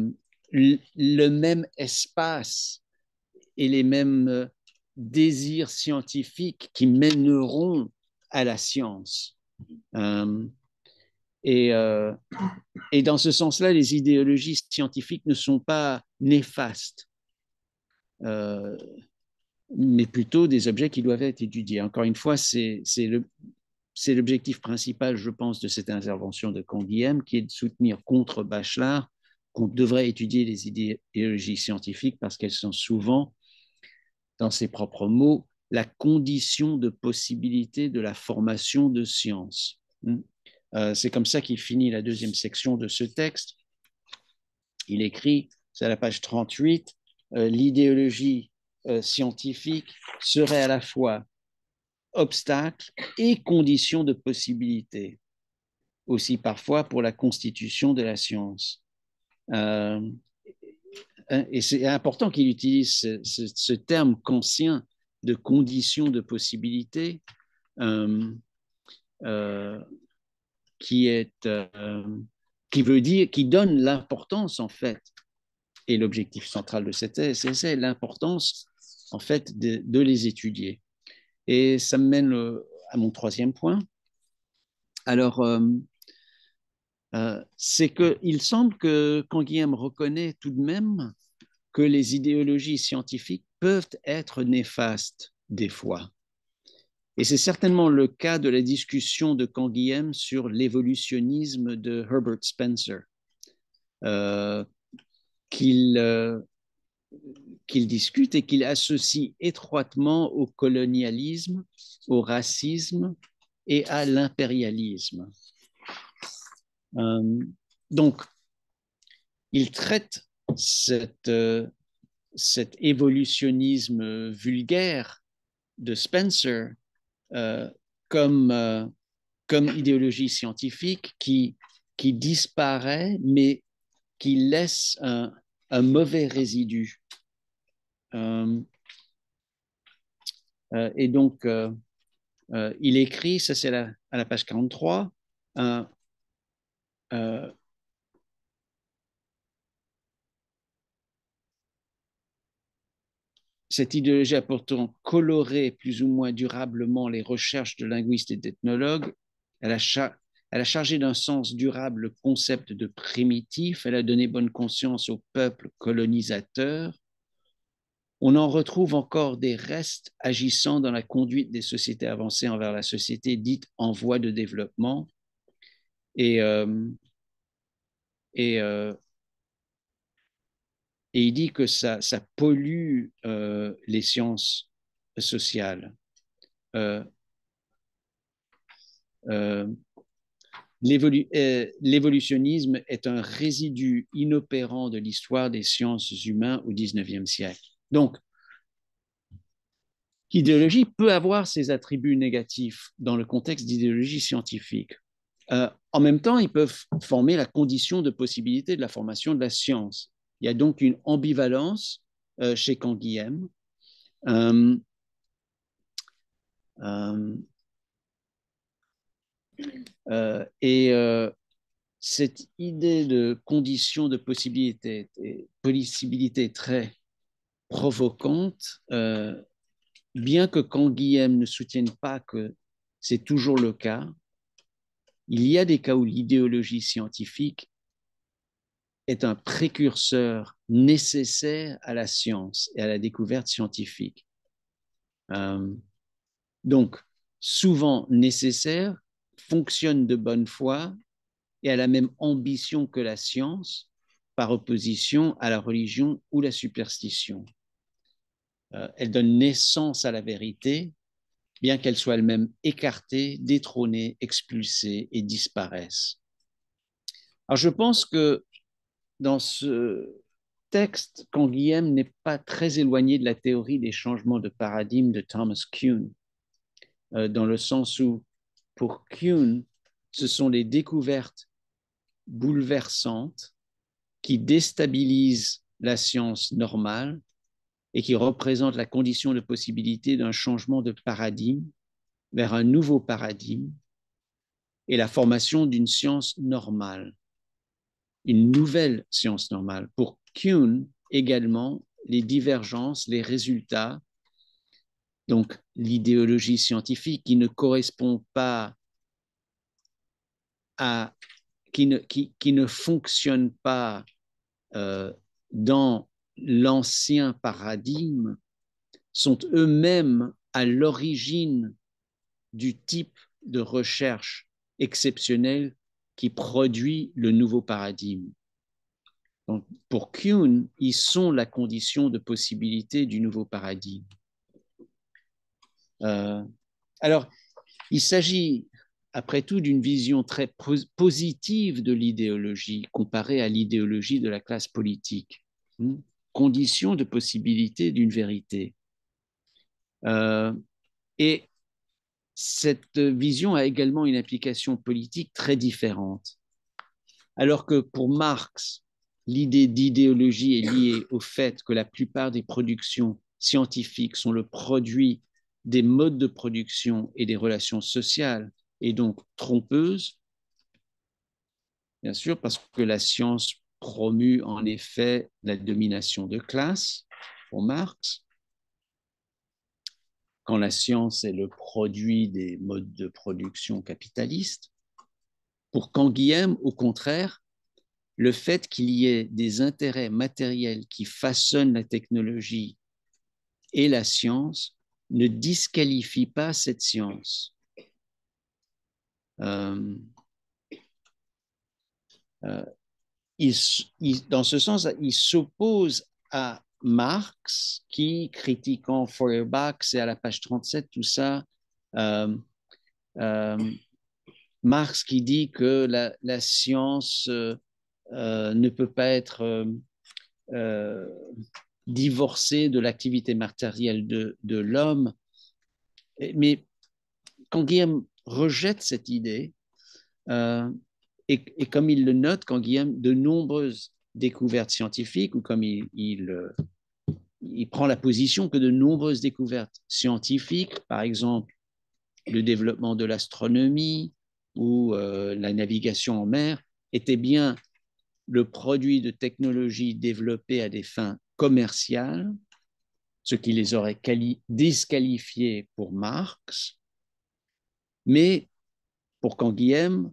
le même espace et les mêmes euh, désirs scientifiques qui mèneront à la science. Et, euh, et dans ce sens-là, les idéologies scientifiques ne sont pas néfastes, euh, mais plutôt des objets qui doivent être étudiés. Encore une fois, c'est l'objectif principal, je pense, de cette intervention de Canguilhem, qui est de soutenir contre Bachelard qu'on devrait étudier les idéologies scientifiques parce qu'elles sont souvent, dans ses propres mots, la condition de possibilité de la formation de sciences. Euh, c'est comme ça qu'il finit la deuxième section de ce texte. Il écrit, c'est à la page 38, euh, l'idéologie euh, scientifique serait à la fois obstacle et condition de possibilité, aussi parfois pour la constitution de la science. et c'est important qu'il utilise ce, terme conscient de condition de possibilité qui est euh, qui veut dire qui donne l'importance en fait et l'objectif central de cet essai, l'importance en fait de, les étudier. Et ça me mène euh, à mon troisième point. Alors, euh, c'est qu'il semble que Canguilhem reconnaît tout de même que les idéologies scientifiques peuvent être néfastes des fois. Et c'est certainement le cas de la discussion de Canguilhem sur l'évolutionnisme de Herbert Spencer, euh, euh, qu'il discute et qu'il associe étroitement au colonialisme, au racisme et à l'impérialisme. Euh, donc, il traite cet évolutionnisme vulgaire de Spencer comme, euh, comme idéologie scientifique qui, qui disparaît, mais qui laisse un, un mauvais résidu. et donc, il écrit, ça c'est à la page 43, Cette idéologie a pourtant coloré plus ou moins durablement les recherches de linguistes et d'ethnologues. Elle a, chargé d'un sens durable le concept de primitif. Elle a donné bonne conscience aux peuples colonisateurs. On en retrouve encore des restes agissant dans la conduite des sociétés avancées envers la société dite en voie de développement. Et, euh, euh, et il dit que ça, pollue euh, les sciences sociales. Euh, euh, l'évolutionnisme est un résidu inopérant de l'histoire des sciences humaines au XIXe siècle. Donc, l'idéologie peut avoir ses attributs négatifs dans le contexte d'idéologie scientifique. en même temps, ils peuvent former la condition de possibilité de la formation de la science. Il y a donc une ambivalence euh, chez Canguilhem. Euh, euh, et cette idée de condition de possibilité, possibilité très provocante, bien que Canguilhem ne soutienne pas que c'est toujours le cas, il y a des cas où l'idéologie scientifique est un précurseur nécessaire à la science et à la découverte scientifique. Euh, donc, souvent nécessaire, fonctionne de bonne foi et a la même ambition que la science, par opposition à la religion ou la superstition. Euh, elle donne naissance à la vérité, bien qu'elle soit elle-même écartée, détrônée, expulsée et disparaisse. Alors je pense que dans ce texte, Canguilhem n'est pas très éloigné de la théorie des changements de paradigme de Thomas Kuhn, euh, dans le sens où, pour Kuhn, ce sont les découvertes bouleversantes qui déstabilisent la science normale et qui représentent la condition de possibilité d'un changement de paradigme vers un nouveau paradigme et la formation d'une science normale une nouvelle science normale. Pour Kuhn également, les divergences, les résultats, donc l'idéologie scientifique qui ne correspond pas à, qui ne, qui, qui ne fonctionne pas euh, dans l'ancien paradigme, sont eux-mêmes à l'origine du type de recherche exceptionnelle qui produit le nouveau paradigme. Pour Kuhn, ils sont la condition de possibilité du nouveau paradigme. Euh, alors, il s'agit, après tout, d'une vision très positive de l'idéologie comparée à l'idéologie de la classe politique. Hmm? Condition de possibilité d'une vérité. Euh, et cette vision a également une application politique très différente. Alors que pour Marx, l'idée d'idéologie est liée au fait que la plupart des productions scientifiques sont le produit des modes de production et des relations sociales, et donc trompeuses, bien sûr, parce que la science promue en effet la domination de classe, pour Marx, quand la science est le produit des modes de production capitalistes. Pour Canguilhem, au contraire, le fait qu'il y ait des intérêts matériels qui façonnent la technologie et la science ne disqualifie pas cette science. Euh, euh, dans ce sens, il s'oppose à Marx qui, critiquant Feuerbach, c'est à la page 37, tout ça, euh, euh, Marx qui dit que la, science euh, ne peut pas être divorcée de l'activité matérielle de, l'homme. Mais quand Guillaume rejette cette idée, et, et, comme il le note, quand Guillaume, de nombreuses découvertes scientifiques, ou comme il, il prend la position que de nombreuses découvertes scientifiques, par exemple le développement de l'astronomie ou euh, la navigation en mer, étaient bien le produit de technologies développées à des fins commerciales, ce qui les aurait disqualifiés pour Marx. Mais pour Canguilhem,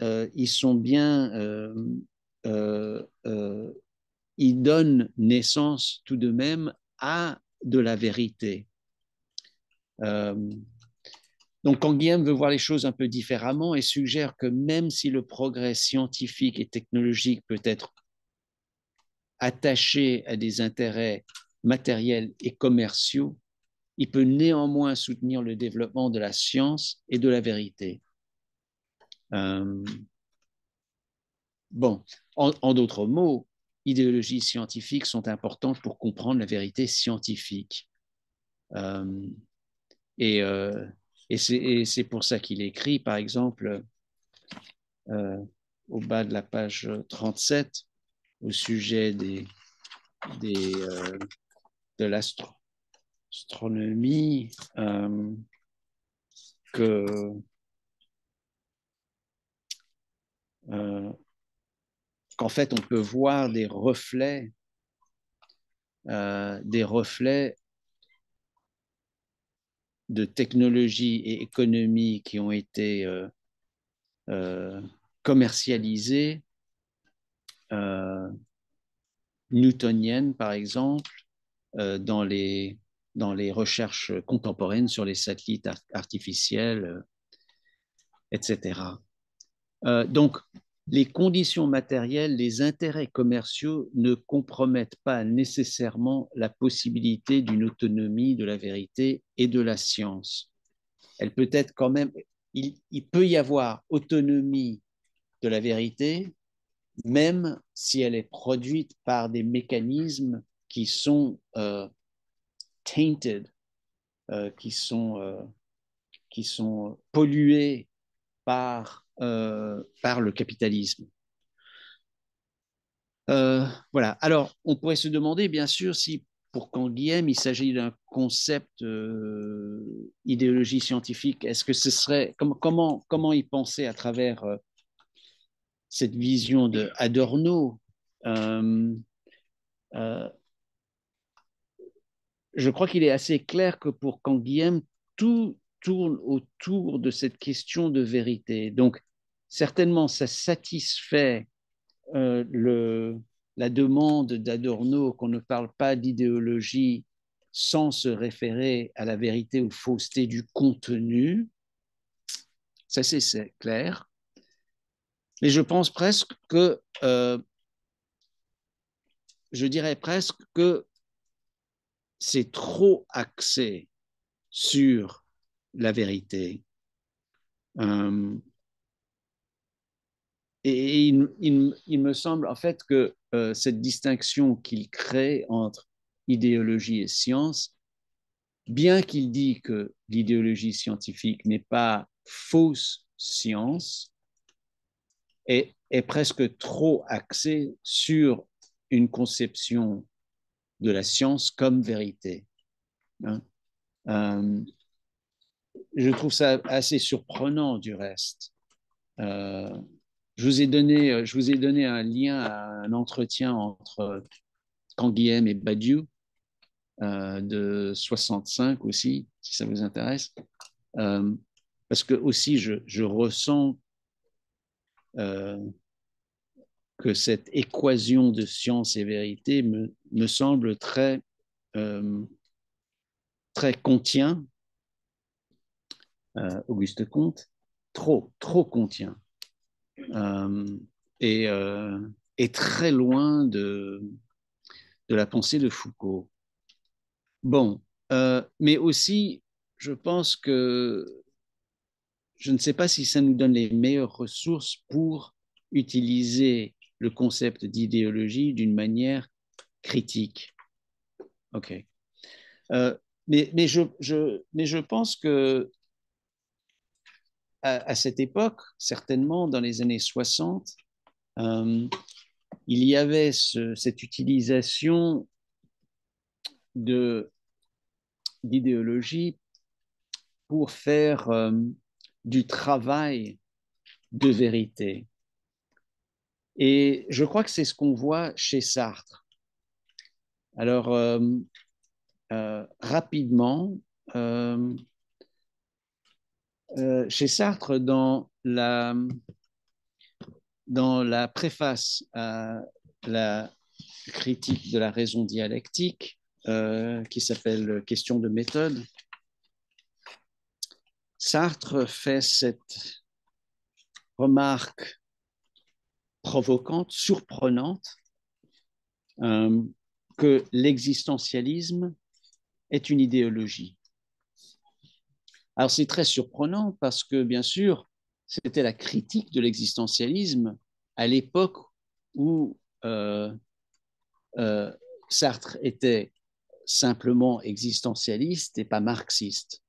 euh, ils sont bien, euh, ils donnent naissance tout de même à de la vérité. Donc, Canguilhem veut voir les choses un peu différemment et suggère que même si le progrès scientifique et technologique peut être attaché à des intérêts matériels et commerciaux, il peut néanmoins soutenir le développement de la science et de la vérité. Euh, bon, en, d'autres mots, idéologies scientifiques sont importantes pour comprendre la vérité scientifique. Euh, et euh, et c'est pour ça qu'il écrit, par exemple, euh, au bas de la page 37, au sujet des, des, de l'astronomie, euh, que qu'en fait on peut voir des reflets, des reflets de technologies et économies qui ont été euh, euh, commercialisées, euh, newtoniennes par exemple, dans, les, dans les recherches contemporaines sur les satellites artificiels, etc. donc, les conditions matérielles, les intérêts commerciaux ne compromettent pas nécessairement la possibilité d'une autonomie de la vérité et de la science. Elle peut être quand même, il, peut y avoir autonomie de la vérité, même si elle est produite par des mécanismes qui sont euh, tainted, euh, qui, sont, euh, qui sont pollués par euh, par le capitalisme. Euh, voilà. Alors, on pourrait se demander, bien sûr, si pour Canguilhem, il s'agit d'un concept euh, idéologie scientifique. Est-ce que ce serait comment comment il pensait à travers cette vision de Adorno Je crois qu'il est assez clair que pour Canguilhem, tout tourne autour de cette question de vérité. Donc, certainement, ça satisfait euh, la demande d'Adorno qu'on ne parle pas d'idéologie sans se référer à la vérité ou fausseté du contenu. Ça, c'est clair. Mais je pense presque que, euh, je dirais presque que c'est trop axé sur la vérité. Euh, et il, me semble en fait que euh, cette distinction qu'il crée entre idéologie et science, bien qu'il dit que l'idéologie scientifique n'est pas fausse science, est, presque trop axée sur une conception de la science comme vérité. Hein. Euh, je trouve ça assez surprenant du reste. Euh, je, vous ai donné, je vous ai donné un lien à un entretien entre Canguilhem et Badiou euh, de 65 aussi, si ça vous intéresse. Euh, parce que aussi, je, ressens que cette équation de science et vérité me, me semble très, très contient euh, Auguste Comte, trop, trop contient euh, et, euh, est très loin de, la pensée de Foucault. Bon, mais aussi, je pense que je ne sais pas si ça nous donne les meilleures ressources pour utiliser le concept d'idéologie d'une manière critique. OK. mais je pense que à, cette époque, certainement dans les années 60, euh, il y avait cette utilisation d'idéologie pour faire euh, du travail de vérité. Et je crois que c'est ce qu'on voit chez Sartre. Alors, euh, euh, chez Sartre, dans la, préface à la critique de la raison dialectique, qui s'appelle Question de méthode, Sartre fait cette remarque provocante, surprenante, euh, que l'existentialisme est une idéologie. Alors c'est très surprenant parce que, bien sûr, c'était la critique de l'existentialisme à l'époque où euh, euh, Sartre était simplement existentialiste et pas marxiste,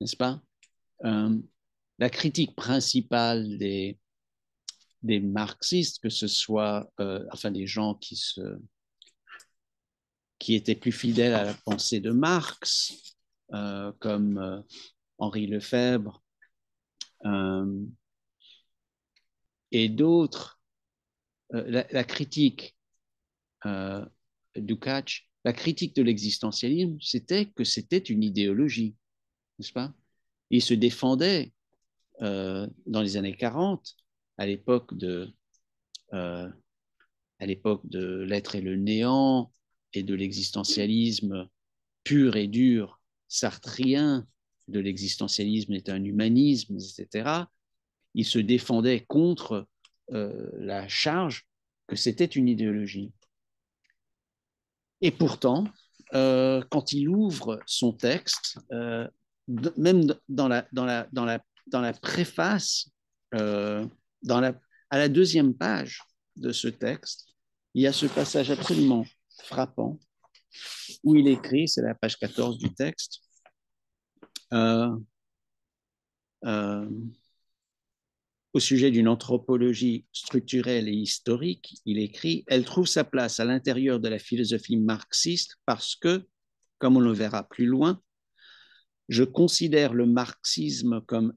n'est-ce pas? Euh, la critique principale des, des marxistes, que ce soit enfin des gens qui, se, qui étaient plus fidèles à la pensée de Marx, comme Henri Lefebvre et d'autres, la, la, critique Dukac, la critique de l'existentialisme, c'était que c'était une idéologie, n'est-ce pas? Il se défendait euh, dans les années 40, à l'époque de, euh, à l'époque de l'être et le néant et de l'existentialisme pur et dur sartrien, de l'existentialisme est un humanisme, etc. Il se défendait contre euh, la charge que c'était une idéologie. Et pourtant, quand il ouvre son texte, même dans la, dans la, dans la, dans la préface, euh, dans la, à la deuxième page de ce texte, il y a ce passage absolument frappant où il écrit, c'est la page 14 du texte, euh, euh, au sujet d'une anthropologie structurelle et historique, il écrit Elle trouve sa place à l'intérieur de la philosophie marxiste parce que, comme on le verra plus loin, je considère le marxisme comme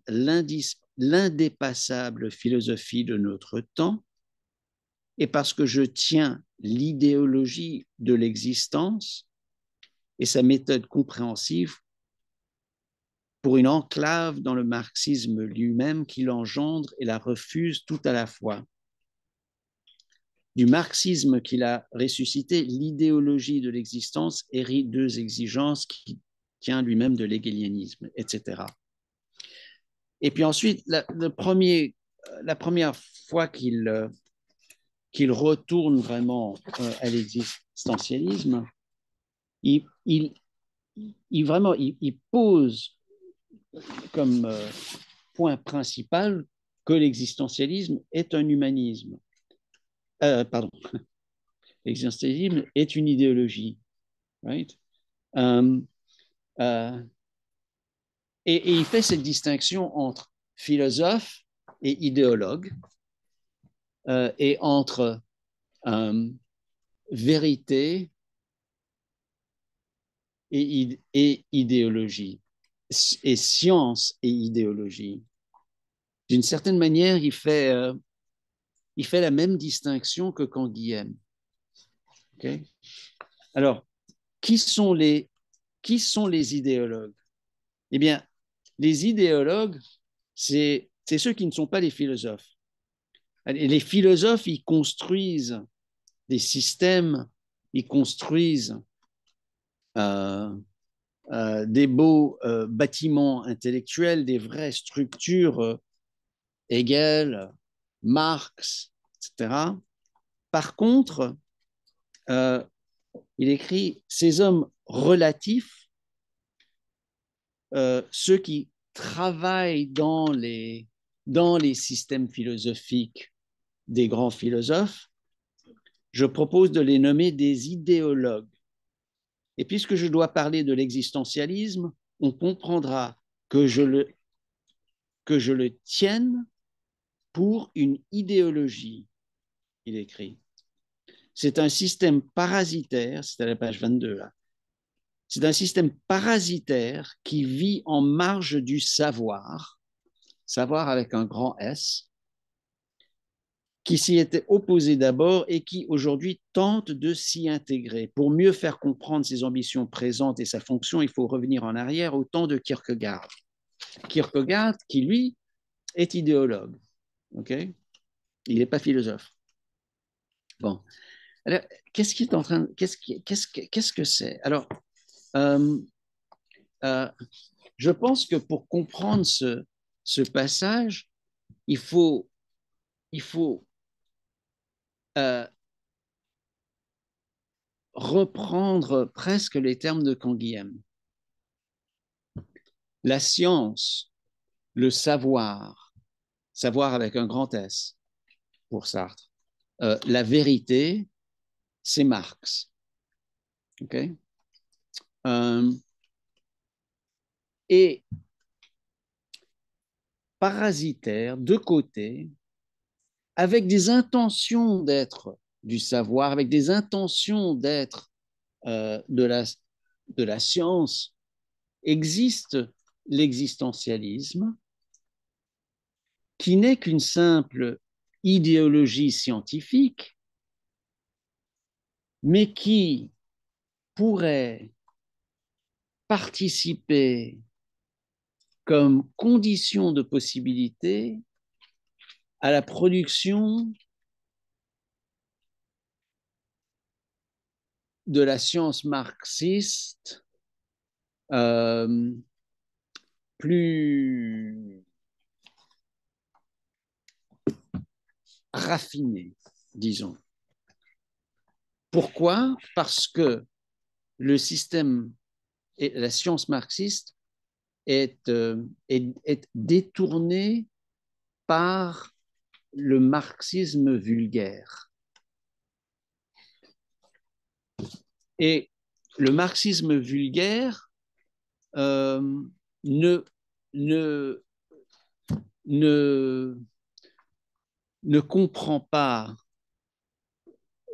l'indépassable philosophie de notre temps, et parce que je tiens l'idéologie de l'existence et sa méthode compréhensive pour une enclave dans le marxisme lui-même qui l'engendre et la refuse tout à la fois. Du marxisme qu'il a ressuscité, l'idéologie de l'existence hérite deux exigences qui tient lui-même de l'hégélianisme, etc. Et puis ensuite, la, la première fois qu'il euh, qu'il retourne vraiment euh, à l'existentialisme, il, il, pose comme euh, point principal que l'existentialisme est un humanisme. pardon, l'existentialisme est une idéologie. Right? Euh, et, il fait cette distinction entre philosophe et idéologue, euh, et entre euh, vérité et, et, idéologie, et science et idéologie. D'une certaine manière, il fait, il fait la même distinction que Canguilhem. Okay? Alors, qui sont les qui sont les idéologues? Eh bien, les idéologues, c'est ceux qui ne sont pas les philosophes. les philosophes, ils construisent des systèmes, ils construisent euh, euh, des beaux euh, bâtiments intellectuels, des vraies structures, Hegel, Marx, etc. Par contre, il écrit, ces hommes relatifs, euh, ceux qui travaillent dans les, dans les systèmes philosophiques des grands philosophes, je propose de les nommer des idéologues. Et puisque je dois parler de l'existentialisme, on comprendra que je le, que je le tienne pour une idéologie, il écrit. C'est un système parasitaire, c'est à la page 22 là, C'est un système parasitaire qui vit en marge du savoir, savoir avec un grand S, qui s'y était opposé d'abord et qui aujourd'hui tente de s'y intégrer. Pour mieux faire comprendre ses ambitions présentes et sa fonction, il faut revenir en arrière au temps de Kierkegaard. Kierkegaard, qui lui est idéologue, ok? Il n'est pas philosophe. Bon, alors qu'est-ce qui est en train, qu'est-ce qu'est-ce que c'est? Alors, euh, euh, je pense que pour comprendre ce, ce passage, il faut, il faut euh, reprendre presque les termes de Canguilhem. La science, le savoir, savoir avec un grand S pour Sartre, la vérité, c'est Marx. OK? Euh, et parasitaire de côté, avec des intentions d'être du savoir, avec des intentions d'être euh, de, la, de la science, existe l'existentialisme, qui n'est qu'une simple idéologie scientifique, mais qui pourrait participer comme condition de possibilité à la production de la science marxiste euh, plus raffinée, disons. Pourquoi? Parce que le système et la science marxiste est, euh, est, est détournée par le marxisme vulgaire. Et le marxisme vulgaire euh, ne, comprend pas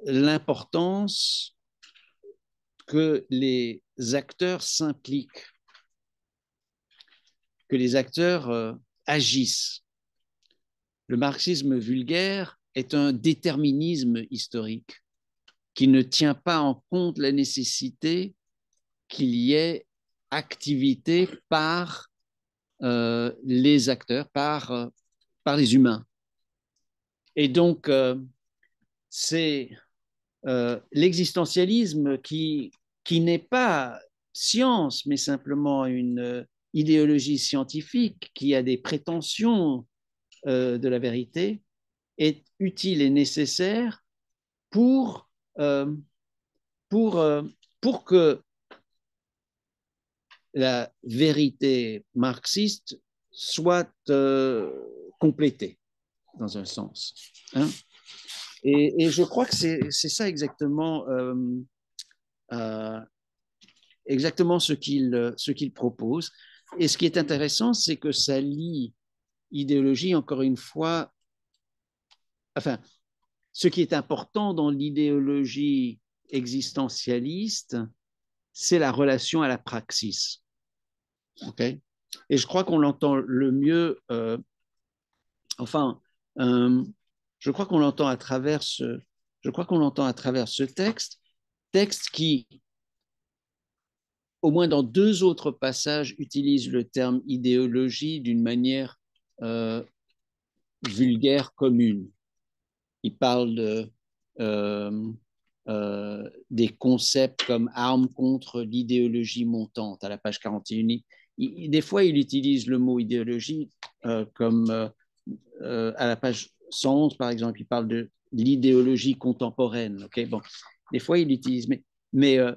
l'importance que les acteurs s'impliquent, que les acteurs euh, agissent. Le marxisme vulgaire est un déterminisme historique qui ne tient pas en compte la nécessité qu'il y ait activité par euh, les acteurs, par, euh, par les humains. Et donc, c'est euh, l'existentialisme qui, qui n'est pas science, mais simplement une idéologie scientifique qui a des prétentions euh, de la vérité, est utile et nécessaire pour, pour, pour que la vérité marxiste soit complétée dans un sens. Hein et, je crois que c'est ça exactement, euh, euh, exactement ce qu'il qu'il propose. Et ce qui est intéressant, c'est que ça lie idéologie, encore une fois, enfin, ce qui est important dans l'idéologie existentialiste, c'est la relation à la praxis. Et je crois qu'on l'entend le mieux, euh, enfin, je crois qu'on l'entend à travers ce, je crois qu'on l'entend à travers ce texte, texte qui, au moins dans deux autres passages, utilise le terme idéologie d'une manière euh, vulgaire commune. Il parle euh, euh, des concepts comme armes contre l'idéologie montante à la page 41. des fois, il utilise le mot idéologie comme à la page 111, par exemple, il parle de l'idéologie contemporaine. ok? Bon, des fois, il l'utilise, mais, mais, euh,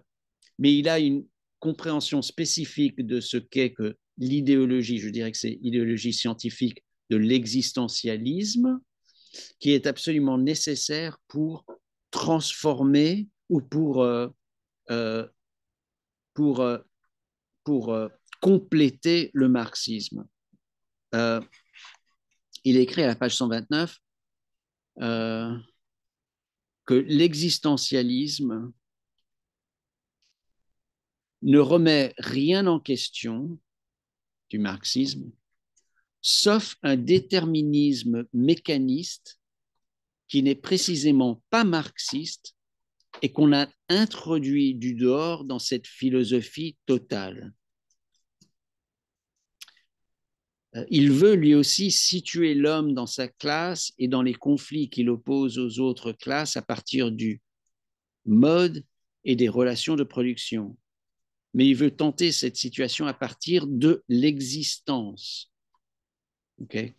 mais il a une compréhension spécifique de ce qu'est que l'idéologie, je dirais que c'est l'idéologie scientifique de l'existentialisme, qui est absolument nécessaire pour transformer ou pour, euh, euh, pour, pour compléter le marxisme. Il écrit à la page 129 euh, que l'existentialisme ne remet rien en question du marxisme, sauf un déterminisme mécaniste qui n'est précisément pas marxiste et qu'on a introduit du dehors dans cette philosophie totale. Euh, il veut lui aussi situer l'homme dans sa classe et dans les conflits qu'il oppose aux autres classes à partir du mode et des relations de production. Mais il veut tenter cette situation à partir de l'existence. Okay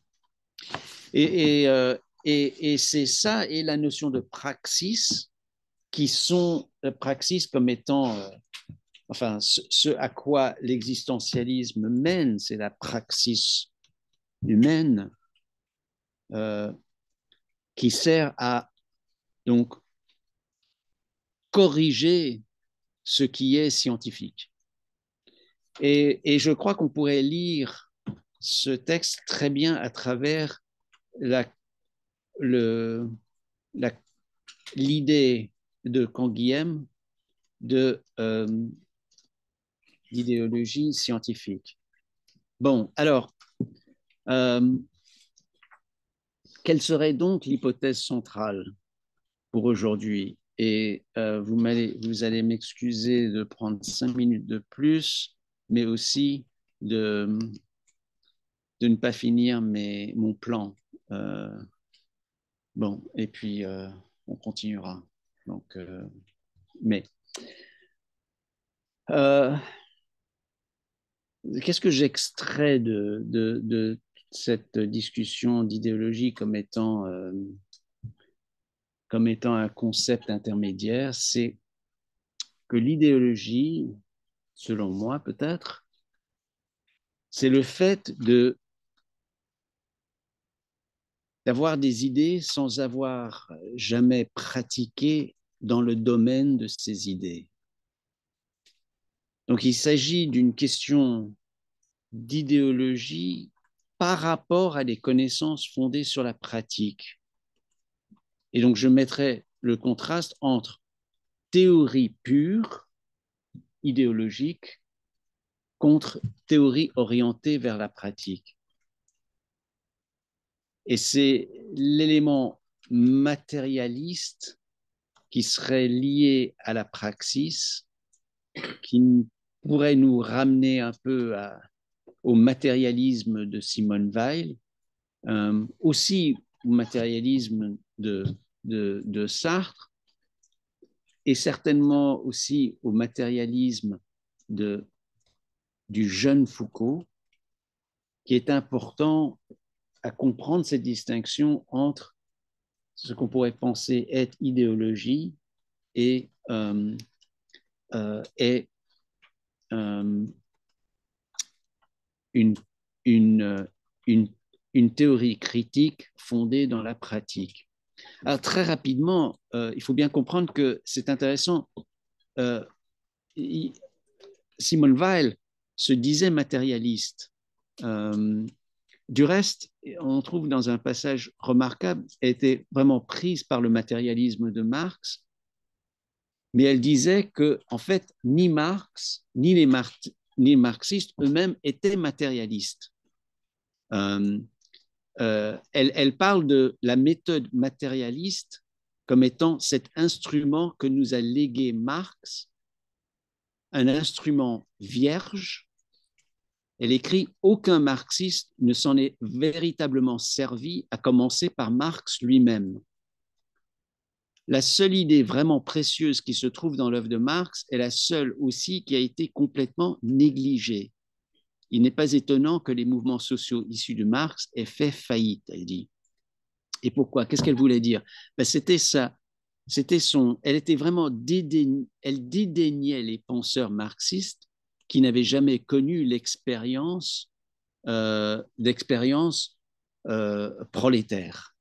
et, euh, et, et c'est ça, et la notion de praxis, qui sont la praxis comme étant, euh, enfin, ce, à quoi l'existentialisme mène, c'est la praxis humaine euh, qui sert à donc corriger ce qui est scientifique. Et, je crois qu'on pourrait lire ce texte très bien à travers l'idée de Canguilhem de euh, l'idéologie scientifique. Bon, alors, euh, quelle serait donc l'hypothèse centrale pour aujourd'hui? Et euh, vous, vous, allez m'excuser de prendre cinq minutes de plus, mais aussi de, de ne pas finir mes, mon plan. bon, et puis on continuera. Donc, euh, mais euh, qu'est-ce que j'extrais de, de, cette discussion d'idéologie comme étant euh, comme étant un concept intermédiaire, c'est que l'idéologie, selon moi peut-être, c'est le fait d'avoir des idées sans avoir jamais pratiqué dans le domaine de ces idées. Donc il s'agit d'une question d'idéologie par rapport à des connaissances fondées sur la pratique. Et donc je mettrai le contraste entre théorie pure, idéologique, contre théorie orientée vers la pratique. Et c'est l'élément matérialiste qui serait lié à la praxis, qui pourrait nous ramener un peu au matérialisme de Simone Weil, euh, aussi au matérialisme de, de, Sartre, et certainement aussi au matérialisme de, du jeune Foucault, qui est important à comprendre cette distinction entre ce qu'on pourrait penser être idéologie et, euh, euh, euh, une, une, une, une, théorie critique fondée dans la pratique. Alors, très rapidement, il faut bien comprendre que c'est intéressant. Simone Weil se disait matérialiste. Du reste, on trouve dans un passage remarquable, elle était vraiment prise par le matérialisme de Marx, mais elle disait que, en fait, ni Marx, ni les, marxistes eux-mêmes étaient matérialistes. Euh, euh, elle, elle, parle de la méthode matérialiste comme étant cet instrument que nous a légué Marx, un instrument vierge elle écrit Aucun marxiste ne s'en est véritablement servi, à commencer par Marx lui-même. La seule idée vraiment précieuse qui se trouve dans l'œuvre de Marx est la seule aussi qui a été complètement négligée. Il n'est pas étonnant que les mouvements sociaux issus de Marx aient fait faillite, elle dit. Et pourquoi? Qu'est-ce qu'elle voulait dire? Ben, C'était ça. C'était son. Elle était vraiment elle dédaignait les penseurs marxistes qui n'avait jamais connu l'expérience euh, euh, prolétaire.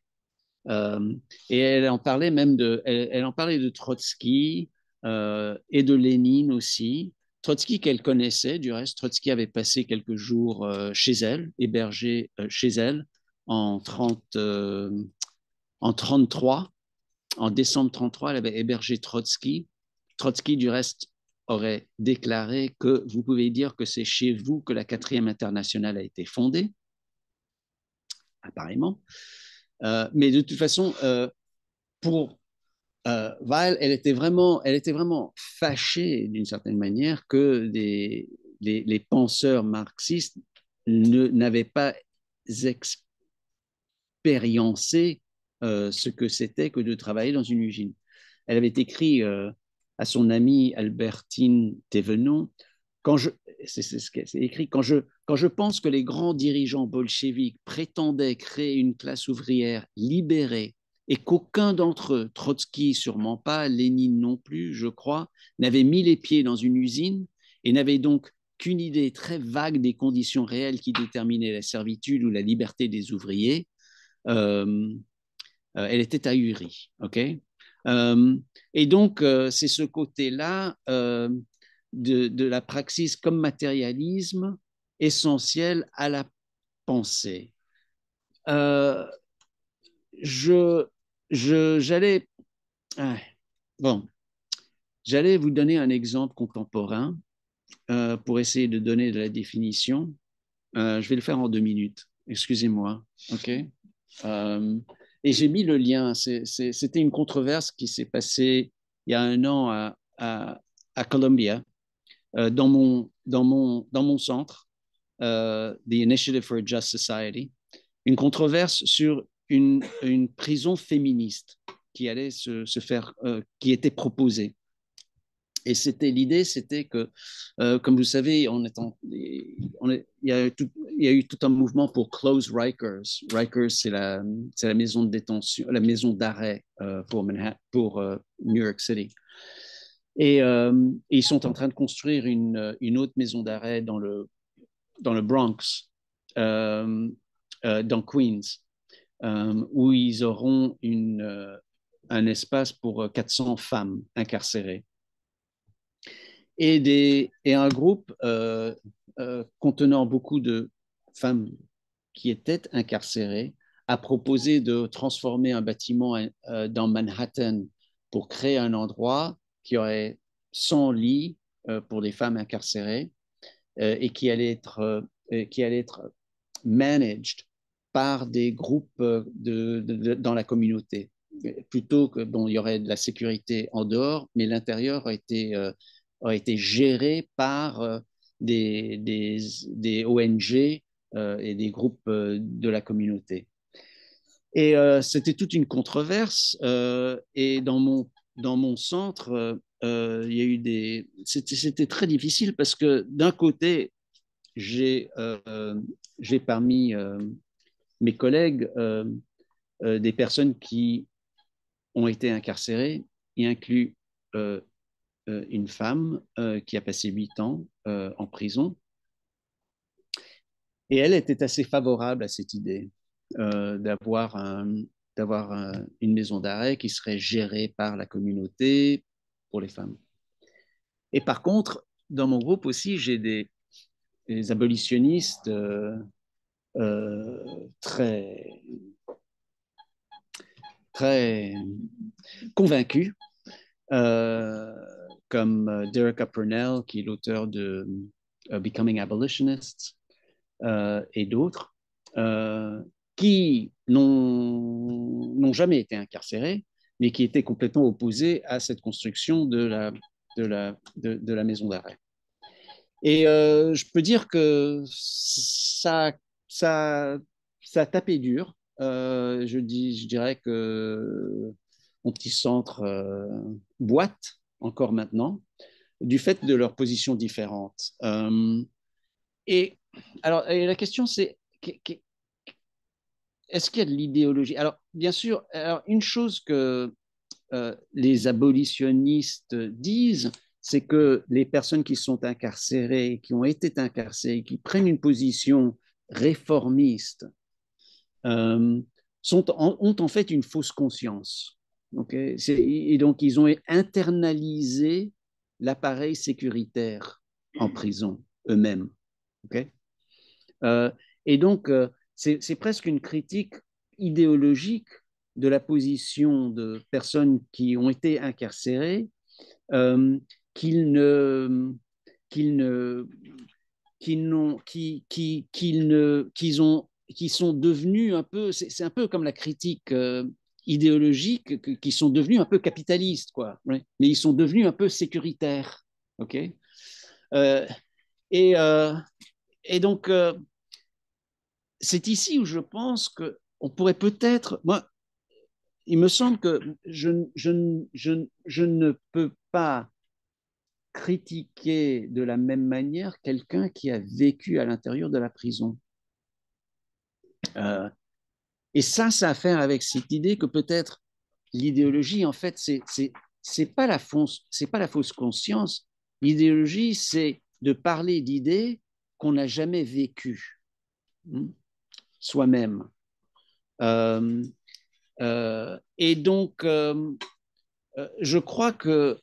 Euh, et elle en parlait même de, elle, en parlait de Trotsky et de Lénine aussi. Trotsky qu'elle connaissait, du reste, Trotsky avait passé quelques jours chez elle, hébergé chez elle en 30, en 33, en décembre 33, elle avait hébergé Trotsky. Trotsky, du reste, aurait déclaré que vous pouvez dire que c'est chez vous que la quatrième internationale a été fondée, apparemment. Euh, mais de toute façon, euh, pour euh, elle était vraiment, elle était vraiment fâchée d'une certaine manière que les, penseurs marxistes n'avaient pas expériencé ce que c'était que de travailler dans une usine. Elle avait écrit à son amie Albertine Thévenon, quand je, c'est, écrit, quand je, quand je pense que les grands dirigeants bolcheviques prétendaient créer une classe ouvrière libérée et qu'aucun d'entre eux, Trotsky sûrement pas, Lénine non plus, je crois, n'avait mis les pieds dans une usine et n'avait donc qu'une idée très vague des conditions réelles qui déterminaient la servitude ou la liberté des ouvriers, euh, euh, elle était ahurie. ok? Euh, et donc, c'est ce côté-là euh, de, la praxis comme matérialisme essentiel à la pensée. je, j'allais, ah, bon, j'allais vous donner un exemple contemporain pour essayer de donner de la définition. je vais le faire en deux minutes. Excusez-moi. OK. Et j'ai mis le lien. C'était une controverse qui s'est passée il y a un an à, à, à Columbia, euh, dans, mon, dans, mon, dans mon centre, euh, The Initiative for a Just Society, une controverse sur une, prison féministe qui allait se, faire, euh, qui était proposée. Et c'était l'idée, c'était que, euh, comme vous savez, il, y a eu tout un mouvement pour close Rikers. Rikers, c'est la, la maison de détention, la maison d'arrêt euh, pour Manhattan, pour New York City. Et, et, ils sont en train de construire une, une autre maison d'arrêt dans le, dans le Bronx, dans Queens, où ils auront une, un espace pour 400 femmes incarcérées. Et, un groupe euh, euh, contenant beaucoup de femmes qui étaient incarcérées a proposé de transformer un bâtiment euh, dans Manhattan pour créer un endroit qui aurait 100 lits pour les femmes incarcérées et qui allait être, qui allait être managed par des groupes de, dans la communauté. Plutôt que, bon, il y aurait de la sécurité en dehors, mais l'intérieur a été a été géré par euh, des, des, des, ONG euh, et des groupes euh, de la communauté. Et c'était toute une controverse. et dans mon, dans mon centre, il y a eu des. C'était très difficile parce que d'un côté, j'ai parmi mes collègues des personnes qui ont été incarcérées, y inclut euh, une femme euh, qui a passé huit ans euh, en prison. Et elle était assez favorable à cette idée d'avoir d'avoir une maison d'arrêt qui serait gérée par la communauté pour les femmes. Et par contre, dans mon groupe aussi, j'ai des, abolitionnistes très, très convaincus comme euh, Derek Purnell, qui est l'auteur de euh, Becoming Abolitionists, euh, et d'autres, qui n'ont jamais été incarcérés, mais qui étaient complètement opposés à cette construction de la, de la, de, la maison d'arrêt. Et je peux dire que ça, ça, ça a tapé dur. je, dis, je dirais que mon petit centre boîte encore maintenant, du fait de leurs positions différentes. Euh, et alors, la question, c'est est-ce qu'il y a de l'idéologie? Alors, bien sûr, alors, une chose que euh, les abolitionnistes disent, c'est que les personnes qui sont incarcérées, qui ont été incarcérées, qui prennent une position réformiste, euh, ont en fait une fausse conscience et donc, ils ont internalisé l'appareil sécuritaire en prison eux-mêmes. Euh, et donc, euh, c'est presque une critique idéologique de la position de personnes qui ont été incarcérées, qu'ils ne, qu'ils ne, qu'ils n'ont, qui, qui, qu'ils ne, qu'ils ont, qui sont devenus un peu, c'est un peu comme la critique euh, idéologique, qui sont devenus un peu capitalistes, quoi. mais ils sont devenus un peu sécuritaires, ok? Euh, et, euh, et donc c'est ici où je pense que on pourrait peut-être, moi, il me semble que je, je, je, je ne peux pas critiquer de la même manière quelqu'un qui a vécu à l'intérieur de la prison. Euh, et ça, ça a à faire avec cette idée que peut-être l'idéologie, en fait, c'est c'est pas la fausse c'est pas la fausse conscience. L'idéologie, c'est de parler d'idées qu'on n'a jamais vécues hmm, soi-même. Euh, euh, et donc, je crois que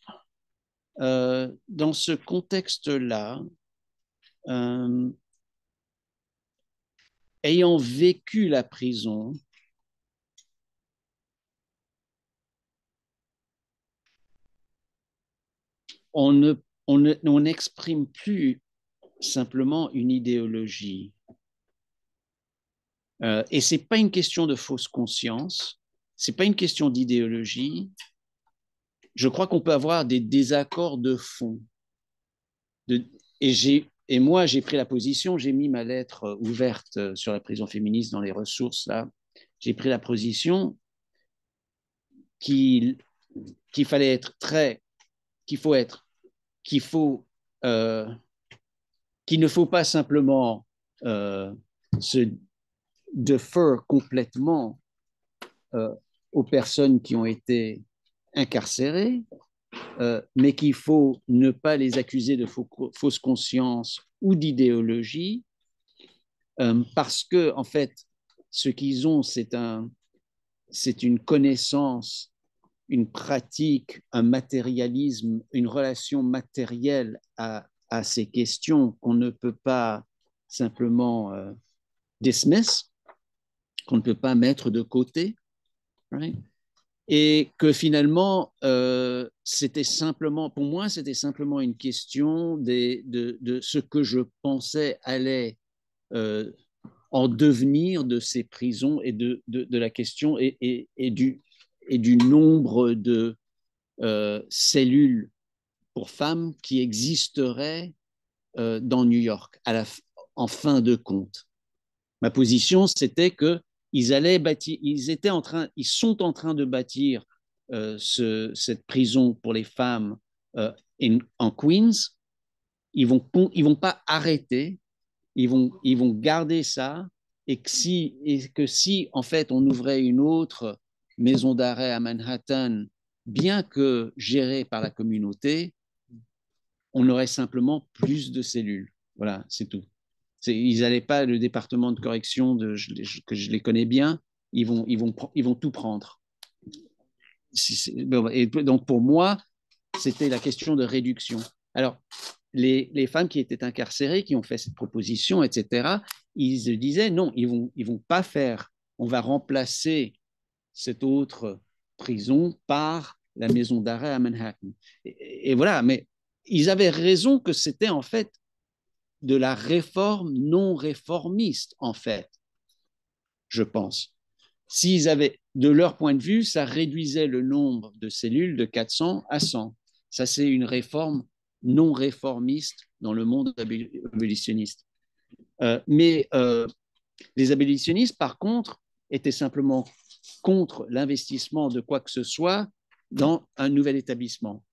euh, dans ce contexte-là, euh, ayant vécu la prison, on ne on n'exprime plus simplement une idéologie. Euh, et ce n'est pas une question de fausse conscience, ce n'est pas une question d'idéologie, je crois qu'on peut avoir des désaccords de fond. et, moi, j'ai pris la position, j'ai mis ma lettre euh, ouverte euh, sur la prison féministe dans les ressources, là. J'ai pris la position qu'il fallait être très, qu'il faut être, qu'il faut, euh, qu'il ne faut pas simplement se defer complètement aux personnes qui ont été incarcérés, euh, mais qu'il faut ne pas les accuser de fausse conscience ou d'idéologie, euh, parce que en fait, ce qu'ils ont, c'est un, une connaissance, une pratique, un matérialisme, une relation matérielle à, à ces questions qu'on ne peut pas simplement euh, dismiss, qu'on ne peut pas mettre de côté et que finalement, euh, c'était simplement, pour moi, c'était simplement une question de, de, ce que je pensais allait euh, en devenir de ces prisons et de, de la question et, et, et, du, et du nombre de euh, cellules pour femmes qui existeraient dans New York à la, en fin de compte. Ma position, c'était que ils étaient en train, ils sont en train de bâtir euh, ce, cette prison pour les femmes euh, en Queens. Ils vont, vont pas arrêter, ils vont, ils vont garder ça et que si, et que si en fait on ouvrait une autre maison d'arrêt à Manhattan, bien que gérée par la communauté, on aurait simplement plus de cellules. Voilà, c'est tout ils n'allaient pas, le département de correction, que je les connais bien, ils vont, ils vont, ils vont tout prendre. Et donc pour moi, c'était la question de réduction. Alors, les, femmes qui étaient incarcérées, qui ont fait cette proposition, etc., ils se disaient non, ils vont, ils vont pas faire, on va remplacer cette autre prison par la maison d'arrêt à Manhattan. et, voilà, mais ils avaient raison que c'était en fait de la réforme non réformiste, en fait, je pense. S'ils avaient, de leur point de vue, ça réduisait le nombre de cellules de 400 à 100. Ça, c'est une réforme non réformiste dans le monde abolitionniste. Euh, mais euh, les abolitionnistes, par contre, étaient simplement contre l'investissement de quoi que ce soit dans un nouvel établissement.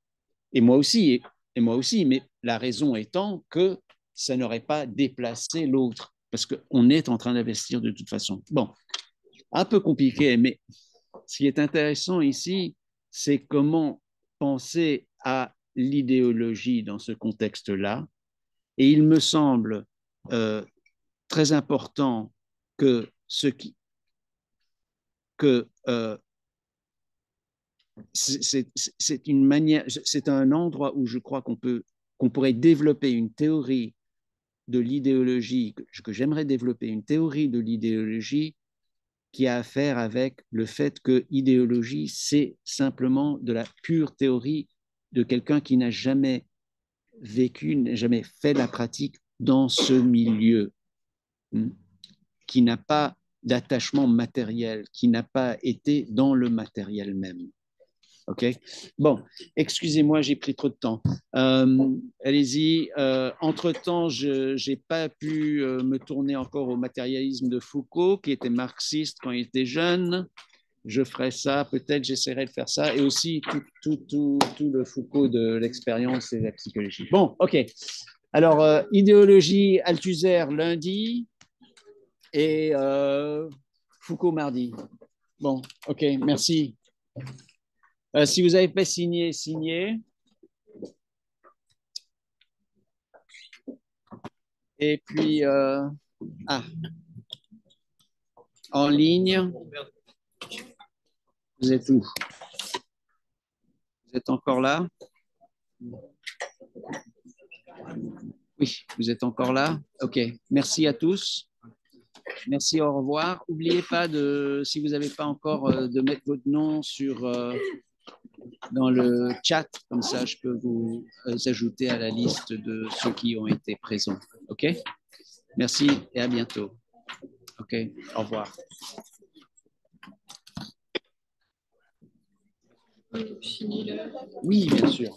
Et moi aussi, et moi aussi, mais la raison étant que ça n'aurait pas déplacé l'autre, parce qu'on est en train d'investir de toute façon. Bon, un peu compliqué, mais ce qui est intéressant ici, c'est comment penser à l'idéologie dans ce contexte-là. Et il me semble euh, très important que ce qui que euh, c'est une manière, c'est un endroit où je crois qu'on peut qu'on pourrait développer une théorie de l'idéologie, que j'aimerais développer, une théorie de l'idéologie qui a à faire avec le fait que idéologie, c'est simplement de la pure théorie de quelqu'un qui n'a jamais vécu, n'a jamais fait la pratique dans ce milieu, hmm, qui n'a pas d'attachement matériel, qui n'a pas été dans le matériel même. OK? Bon, excusez-moi, j'ai pris trop de temps. Euh, allez-y. Euh, entre-temps, je n'ai pas pu euh, me tourner encore au matérialisme de Foucault, qui était marxiste quand il était jeune. Je ferai ça, peut-être j'essaierai de faire ça, et aussi tout, tout, le Foucault de l'expérience et de la psychologie. Bon, OK. Alors, idéologie Althusser lundi et Foucault mardi. Bon, OK, merci. Euh, si vous n'avez pas signé, signez. Et puis, euh, ah, en ligne, vous êtes où? Vous êtes encore là? Oui, vous êtes encore là? Ok, merci à tous. Merci, au revoir. N'oubliez pas de, si vous n'avez pas encore, euh, de mettre votre nom sur dans le chat, comme ça je peux vous euh, ajouter à la liste de ceux qui ont été présents. OK? Merci et à bientôt. OK, au revoir. Oui, bien sûr.